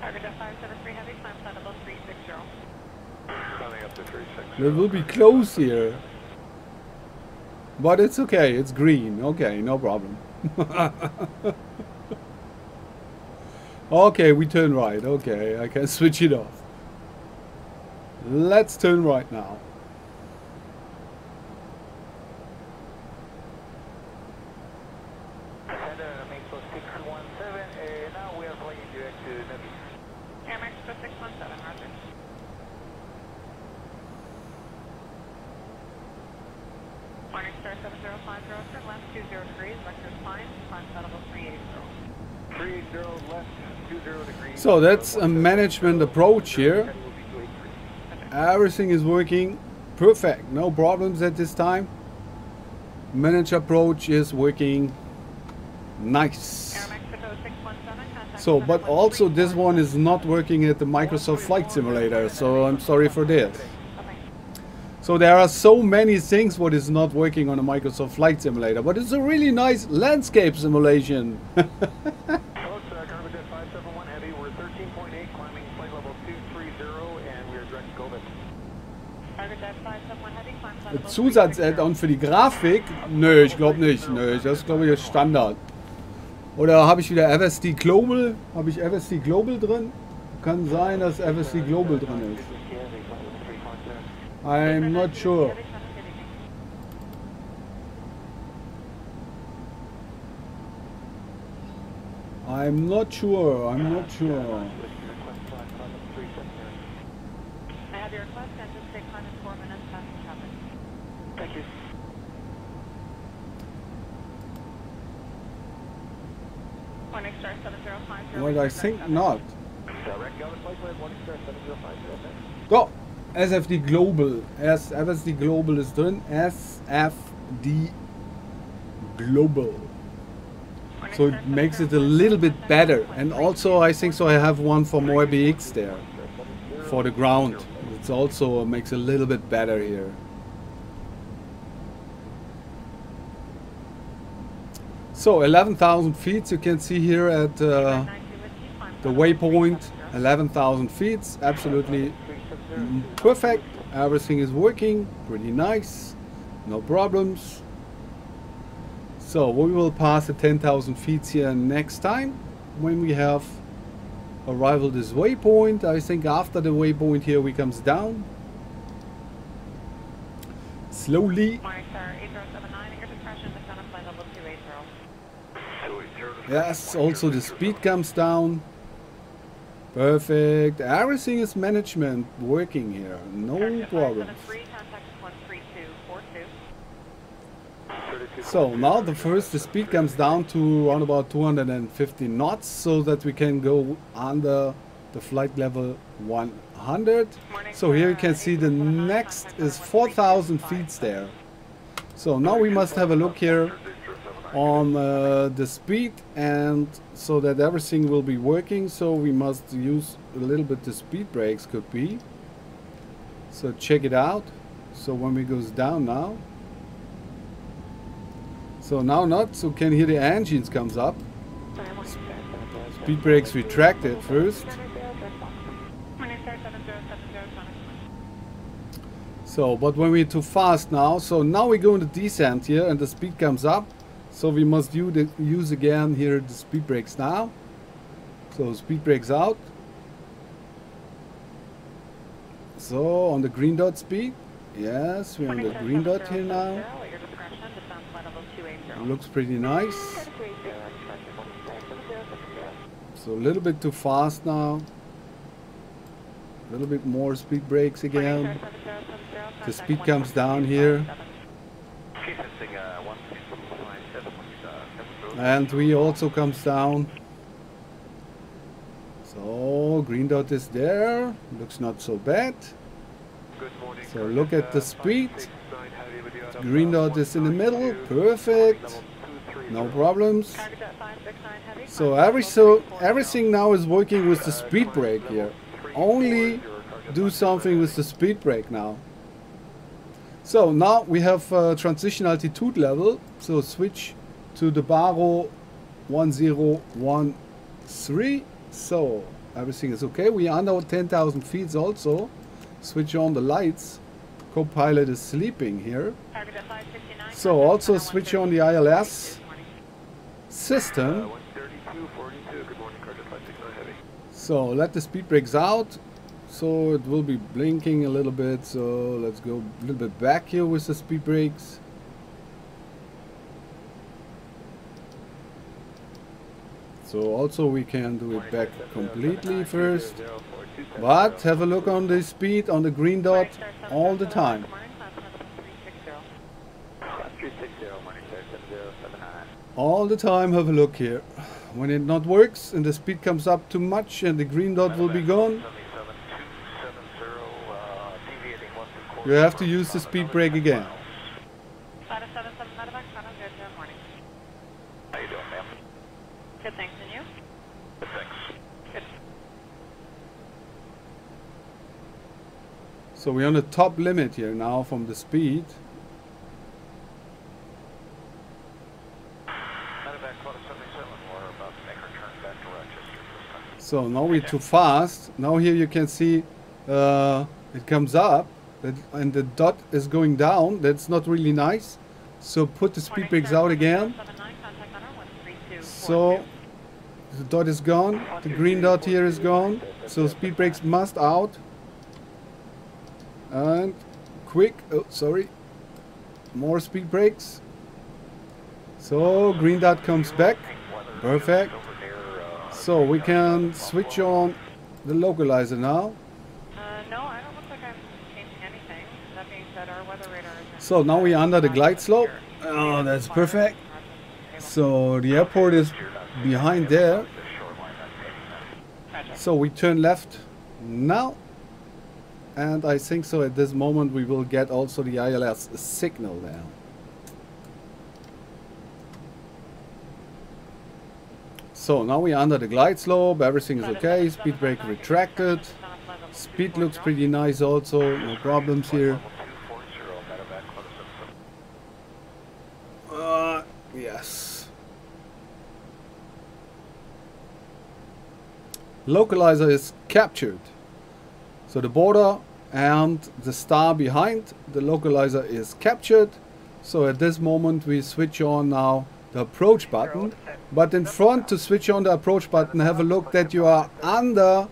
S2: Target 573, heavy, climb flight level 360.
S7: Coming up to 36.
S1: That will be close here. But it's okay, it's green. Okay, no problem. okay, we turn right. Okay, I can switch it off. Let's turn right now.
S4: Center, Mexico 617, uh, now we are flying direct to Nabi.
S2: Air Mexico 617, roger. Morning Star 7050, turn left 20 degrees, vector fine, climb level 380.
S4: 380 left, 20 degrees.
S1: So that's a management approach here.
S4: Heading will be 283.
S1: Everything is working perfect. No problems at this time. Manage approach is working nice.
S2: Air Mexico 617, contact
S1: So, but also this one is not working at the Microsoft Flight Simulator, so I'm sorry for this. So there are so many things what is not working on a Microsoft Flight Simulator, but it's a really nice landscape simulation. Zusatz-Add-on für die Grafik? Nö, ich glaube nicht. Nö, das ist glaube ich Standard. Oder habe ich wieder FSD Global? Habe ich FSD Global drin? Kann sein, dass FSD Global drin ist. I'm not sure. I'm not sure. I'm not sure.
S2: Morning Star 7050.
S1: Well, I think not.
S4: Direct Galvin flight plan, Morning Star 7050, okay.
S1: So, SFD Global. S FSD Global ist drin. SFD Global. So it makes it a little bit better. And also, I think so. I have one for more BX there for the ground. It also makes a little bit better here. So 11,000 feet. You can see here at uh, the waypoint. 11,000 feet. Absolutely perfect. Everything is working. Pretty nice. No problems. So we will pass the 10,000 feet here next time when we have arrival this waypoint. I think after the waypoint here we comes down. Slowly.
S2: Morning Star 8079, your discretion, descend on flight level 280.
S1: Yes, also the speed comes down. Perfect. Everything is management working here. No problems.
S2: 573, contact 13242.
S1: So now the first the speed comes down to around about 250 knots so that we can go under the flight level 100. So here you can see the next is 4,000 feet there. So now we must have a look here on uh, the speed and so that everything will be working so we must use a little bit the speed brakes could be. So check it out. So when we goes down now so now not, so can hear the engines comes up. Speed brakes retracted first.
S2: Morning Star 7070,
S1: So, but when we're too fast now, so now we go in the descent here and the speed comes up. So we must use, the, use again here the speed brakes now. So speed brakes out. So on the green dot speed. Yes, we're on the green dot here now.
S2: At your discretion, descend flight level 280.
S1: Looks pretty nice. So a little bit too fast now. A little bit more speed brakes again. The speed comes down here. And we also comes down. So green dot is there. Looks not so bad.
S4: Good morning.
S1: So look at the speed. Green dot is in the middle. Perfect. No problems. So every so everything now is working with the speed brake here. Only do something with the speed brake now. So now we have uh, transition altitude level. So switch to the Baro 1013. So everything is okay. We are under 10,000 feet also. Switch on the lights. co-pilot is sleeping here.
S2: Target at 569.
S1: So also switch on the ILS system.
S7: 132, 42. Good morning, Carter 569 Heavy.
S1: So let the speed brakes out. So it will be blinking a little bit. So let's go a little bit back here with the speed brakes. So also we can do it back completely first. But have a look on the speed on the green dot all the time.
S2: Good morning, Class 7360.
S6: 360, morning, sir, 7079.
S1: All the time have a look here. When it not works and the speed comes up too much and the green dot will be gone,
S7: 77270, deviating less than quarter
S1: you have to use the speed brake again.
S2: Flight of 77 medevac, final good, good morning.
S7: How you doing, ma'am?
S2: Good, thanks, and you?
S7: Good, thanks.
S2: Good.
S1: So we're on the top limit here now from the speed.
S7: Medevac Club 77, we're about to make our turn back to Rochester this time.
S1: So now we're too fast. Now here you can see uh, it comes up and the dot is going down. That's not really nice. So put the speed brakes out again.
S2: 79, contact honor 13242.
S1: So the dot is gone. The green dot here is gone. So speed brakes must out. And quick. Oh, sorry. More speed brakes. So green dot comes back. Perfect. So we can switch on the localizer now.
S2: Uh, no, I don't look like I'm changing anything. That being said, our weather radar is.
S1: So now we're under the glide slope. Oh, that's perfect. So the airport is behind there. So we turn left now. And I think so at this moment we will get also the ILS signal there. So now we're under the glide slope, everything is okay, speed brake retracted. Speed looks pretty nice also, no problems here.
S7: 240, Medevac Club 77.
S1: Uh, yes. Localizer is captured. So the border and the star behind the localizer is captured. So at this moment we switch on now the approach button. But in front to switch on the approach button, have a look that you are under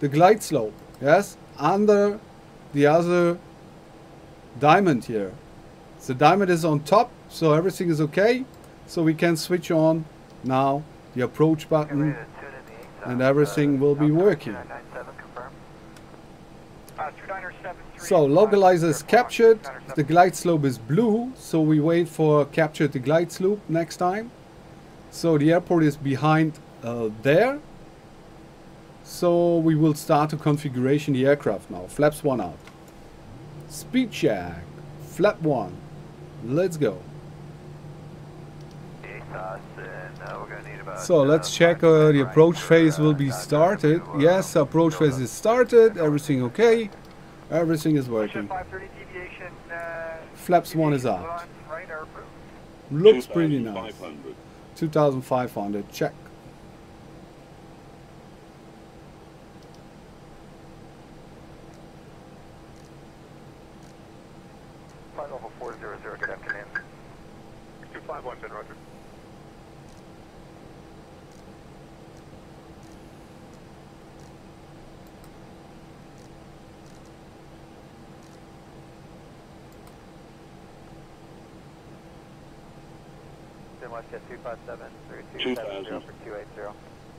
S1: the glide slope. Yes, under the other diamond here. The diamond is on top, so everything is okay. So we can switch on now the approach button and everything will be working. So localizer is captured, the glide slope is blue, so we wait for capture the glide slope next time. So the airport is behind uh, there. So we will start to configuration the aircraft now. Flaps one out. Speed check. Flap one. Let's go. So let's check uh, the approach phase will be started. Yes, approach phase is started. Everything okay. Everything is working.
S7: 530 deviation, uh,
S1: Flaps one is out.
S7: on right, our approved.
S1: Looks pretty nice. 2500. Check.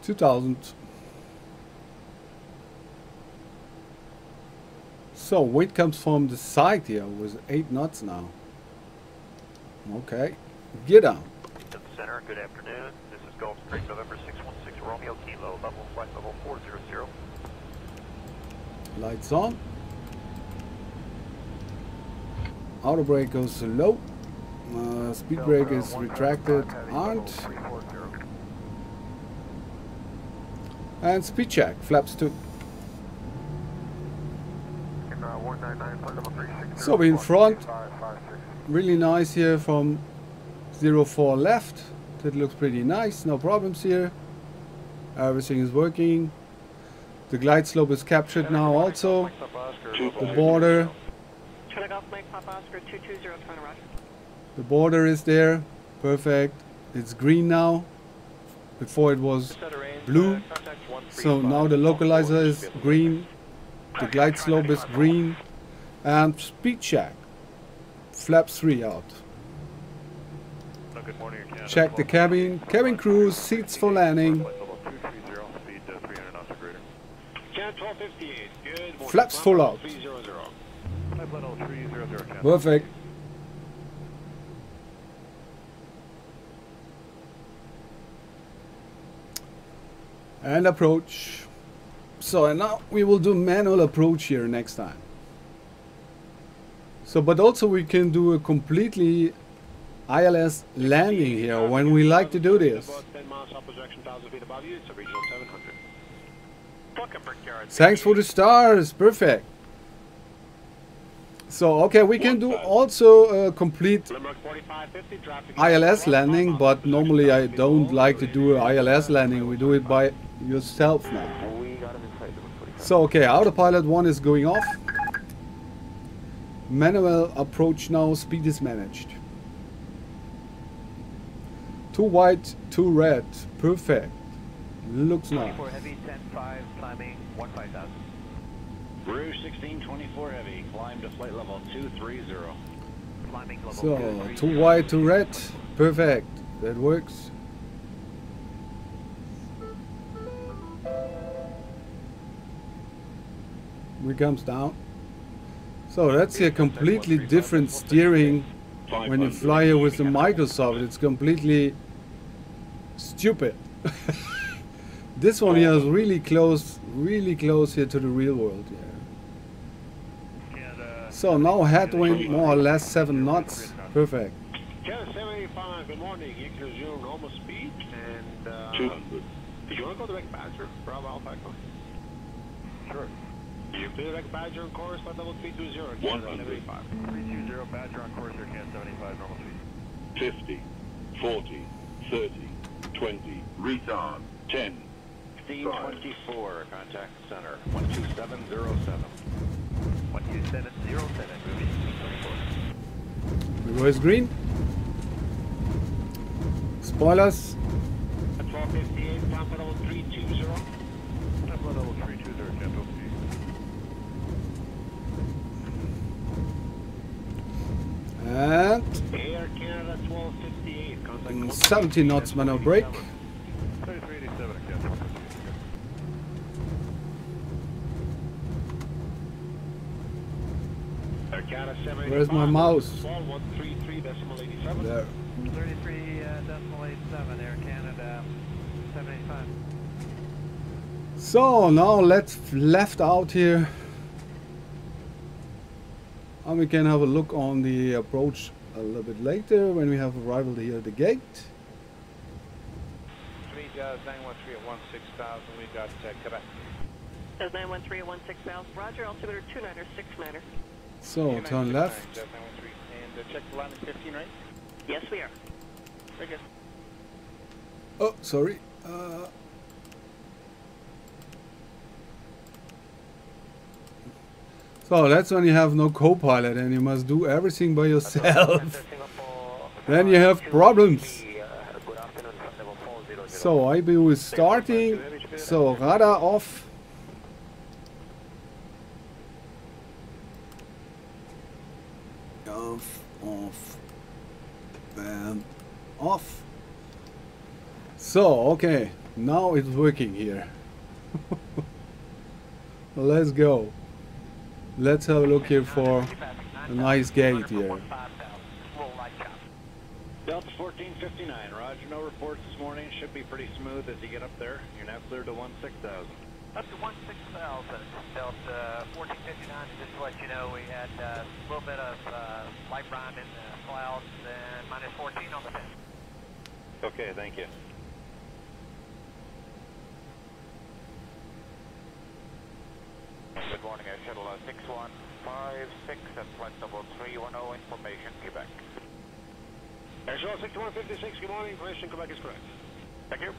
S1: 2000. So wind comes from the side here with 8 knots now. Okay, get down.
S7: Center, good afternoon. This is Gulf Street, November 616 Romeo Kilo, level flight level 400.
S1: Lights on. Auto brake goes low. Uh, speed brake is retracted. Aren't. And speed check. Flaps 2. So we're in front, really nice here from 04 left. That looks pretty nice. No problems here. Everything is working. The glide slope is captured now also. The border
S2: Oscar 220, Tony Roger.
S1: The border is there. Perfect. It's green now. Before it was blue. So now the localizer is green. The glide slope is green. And speed check. Flap 3 out.
S7: No, good morning, Air Canada.
S1: Check the cabin. Cabin crew, seats for landing.
S7: Flight level 230, speed uh, 300 knots of greater.
S4: Canada 1258, good morning.
S1: Flaps full out.
S4: 300.
S7: Flight level 300, Canada.
S1: Perfect. And approach. So and now we will do manual approach here next time. So but also we can do a completely ILS landing here when we like to do this.
S4: About 10 miles opposite direction, 1,000 feet above you, it's a regional 700.
S1: Thanks for the stars. Perfect. So okay, we can do also a complete
S4: Limerick 4550, traffic.
S1: ILS landing, but normally I don't like to do ILS landing. We do it by yourself now. So okay, autopilot one is going off. Manual approach now, speed is managed. Two white, two red, perfect. Looks nice.
S6: heavy, 10-5, climbing 15,000.
S4: Rouge 1624 heavy, climb to flight level 230.
S6: Climbing level
S1: So two white, two red, perfect. That works. We comes down. So that's a completely different steering when you fly here with the Microsoft. It's completely stupid. this one here is really close, really close here to the real world. Yeah. So now headwind more or less seven knots. Perfect.
S4: Canada 785, good morning. You can resume normal speed and. Uh, Did you want to go direct Badger? Bravo Alpha Echo.
S7: Sure.
S4: You clear direct Badger on course, flight level 320. Canada
S8: 100.
S4: 785.
S7: 320, Badger on course, Air Canada 75, normal speed.
S8: 50, 40, 30, 20, retard, 10,
S4: 1624, contact center, 12707.
S6: 12707, moving speed 24.
S1: Reverse green. Spoilers.
S4: At 1258, climb flight level 320.
S7: Flight level 320, Canada speed.
S1: And
S4: Air Canada 1258, contact code
S1: 70 knots manual brake.
S7: 3387, Air Canada.
S4: Air Canada 785.
S1: Where's my mouse?
S4: Fall 133 decimal 87.
S1: There.
S6: 33 decimal 87, Air Canada 785.
S1: So now let's left out here. And we can have a look on the approach a little bit later when we have arrival here at the gate.
S5: Three, uh, 913 at 16,000. We got uh, Quebec.
S2: Says 913 at 16000. Roger, altimeter 29er, 69er.
S1: So turn left.
S5: Uh, 913. And uh, check the landing 15, right?
S2: Yes, we are.
S5: Very good.
S1: Oh, sorry. Uh, so that's when you have no co-pilot and you must do everything by yourself. then you have problems. So APU is starting. So radar off. Off, off, and off. So, okay, now it's working here. Let's go. Let's have a look here for a nice gate here.
S4: Delta 1459, Roger. No reports this morning. Should be pretty smooth as you get up there. You're now cleared to 16,000.
S6: Up to 16,000, Delta 1459, just to let you know, we had uh, a little bit of uh, light brown in the clouds and minus 14 on the 10.
S4: Okay, thank you.
S5: Good morning, Air Shuttle uh, 6156 at flight level 310 information, Quebec.
S4: Air Shuttle 6156, good morning. Information Quebec is correct.
S5: Thank you.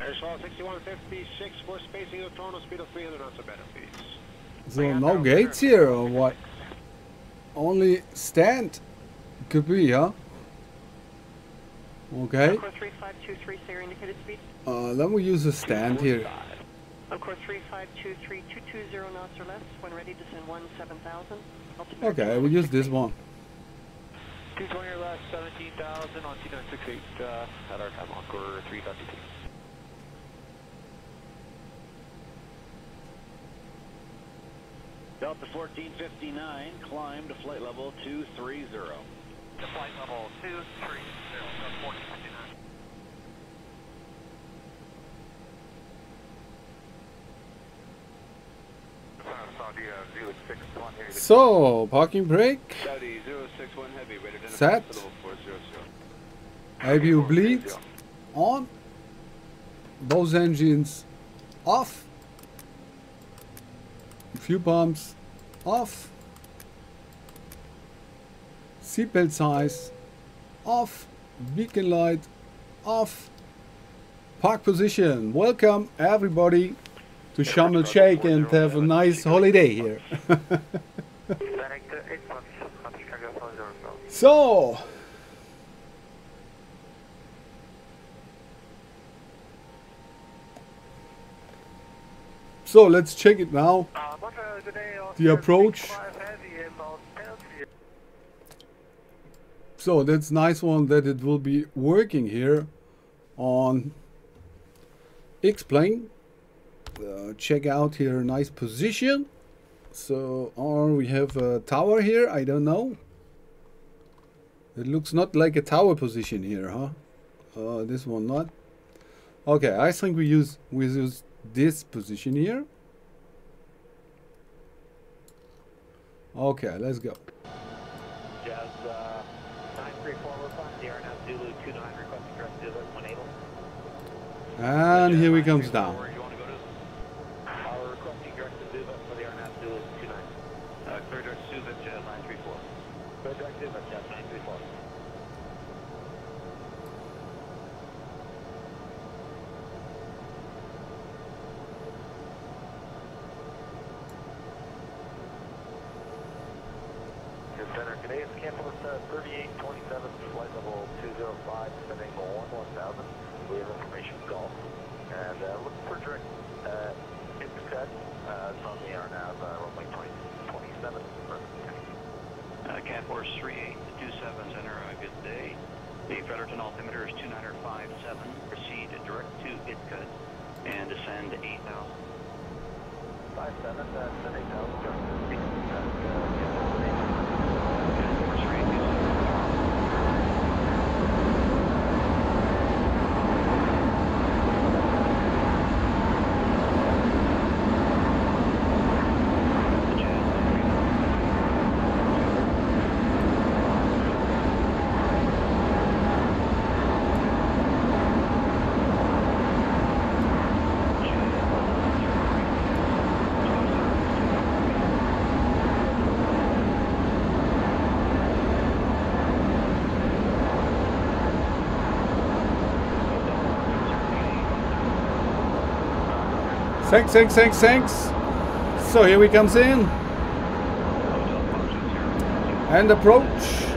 S4: Air Shuttle
S9: call 6156 for spacing of Toronto speed of 300 knots or better, please.
S1: So no gates here or what? Only stand could be, huh? Okay.
S2: Course 3523, say your indicated speed.
S1: Uh, then we use a stand here.
S2: On course 3523, 220 knots or less. When ready, descend 17000. Altimeter
S1: Okay, we use this one.
S6: 220 or less, 17,000 on T968 uh, at our time on quarter 3.2.
S9: Delta 1459, climb to flight level 230.
S6: The flight level 230, uh, 1459.
S5: Saudi uh, Zulu 61 here.
S1: So, parking brake,
S9: Saudi 061 heavy, radar identified
S1: Set.
S9: for level 400.
S1: APU bleed on, both engines off, fuel pumps off, seatbelt size off, beacon light off, park position. Welcome everybody to Sharm el Sheikh and have a nice holiday here. so, so let's check it now. The approach. So that's nice one that it will be working here on X-Plane. Uh, check out here, nice position. So, or we have a tower here, I don't know. It looks not like a tower position here, huh? Uh, this one not. Okay, I think we use we use this position here. Okay, let's go.
S6: Jazz uh, 934, we're flying Sierra now Zulu 29, requesting direct Zulu 180.
S1: And here we comes down.
S6: Where you want to go to? Our requesting direct to Zuba for the RNAV Zulu 29. Uh, clear direct to Zuba, Jazz 934. Direct to Zuba, Jazz 934. Center, today's campus uh, 3827, flight level 205, descending 11000. We have information Gulf. And uh, looking for direct uh, Ipscut uh, from the RNAV, uh, runway 20, 27. Uh, Cat Force 3827, center, uh, good day. The Fredericton altimeter is 2957. Proceed direct to Itcut and descend 8000. 57, uh, descend 8000, direct to Itcut. Uh, Cat Force 3827.
S1: Thanks, thanks, thanks, thanks. So here we comes in. And approach.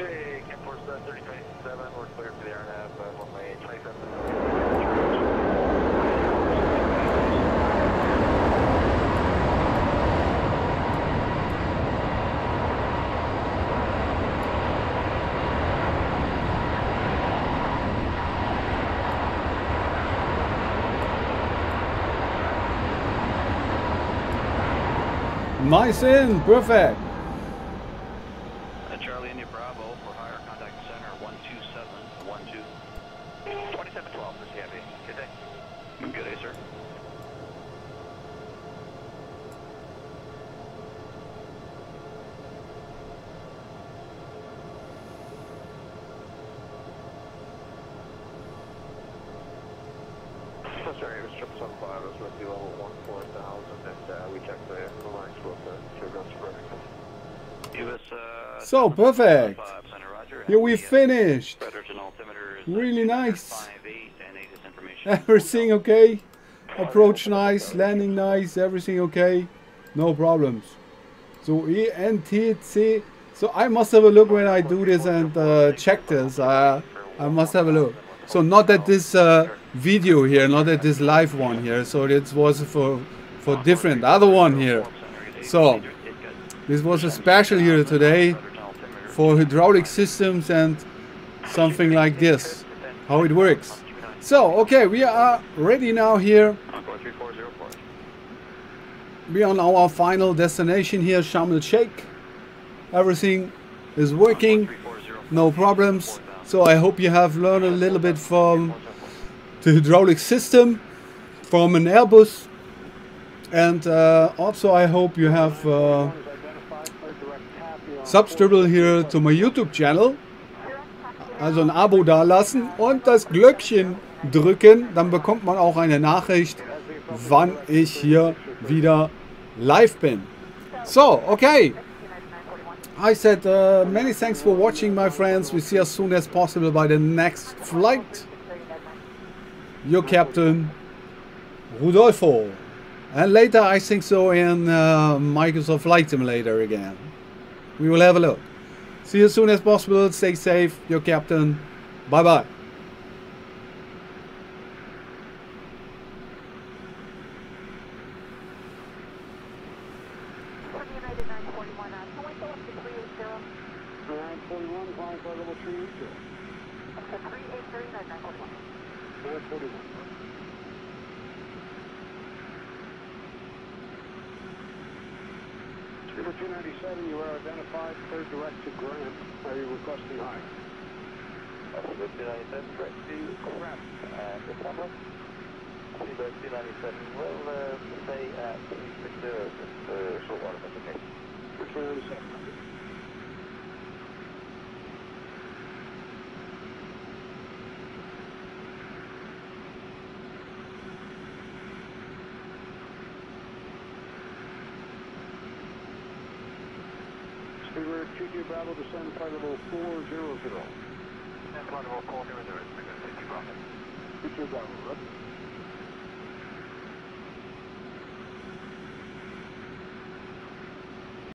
S6: Okay, Camp Force uh, 3027, we're clear for the RNAV, uh, runway 27.
S1: Nice in, perfect.
S6: Uh, Charlie India Bravo for higher contact center 12712. 2712 for CIV. Good day.
S5: Good day, sir.
S6: So sorry, it was triple seven five. I was with you level one four thousand, and uh, we checked the, the lines with the turbines for
S5: US, uh,
S1: So, perfect.
S5: 5, Center Roger.
S1: Here we finished. Really nice.
S5: 58 and 8 is information.
S1: Everything okay? Approach nice, landing nice, everything okay? No problems. So ENTC. So I must have a look when I do this and uh, check this. Uh, I must have a look. So not at this uh, video here, not at this live one here. So it was for for different other one here. So this was a special here today for hydraulic systems and something like this. How it works. So okay, we are ready now here. We are on our final destination here, Sharm el Sheikh. Everything is working, no problems. So I hope you have learned a little bit from the hydraulic system from an Airbus. And uh, also I hope you have uh, subscribe here to my YouTube channel. Also ein Abo dalassen und das Glöckchen drücken, dann bekommt man auch eine Nachricht, wann ich hier wieder live bin. So, okay. I said uh, many thanks for watching, my friends. We see as soon as possible by the next flight. Your captain, Rudolfo. And later, I think so in uh, Microsoft Flight Simulator again. We will have a look. See you as soon as possible. Stay safe. Your captain. Bye bye.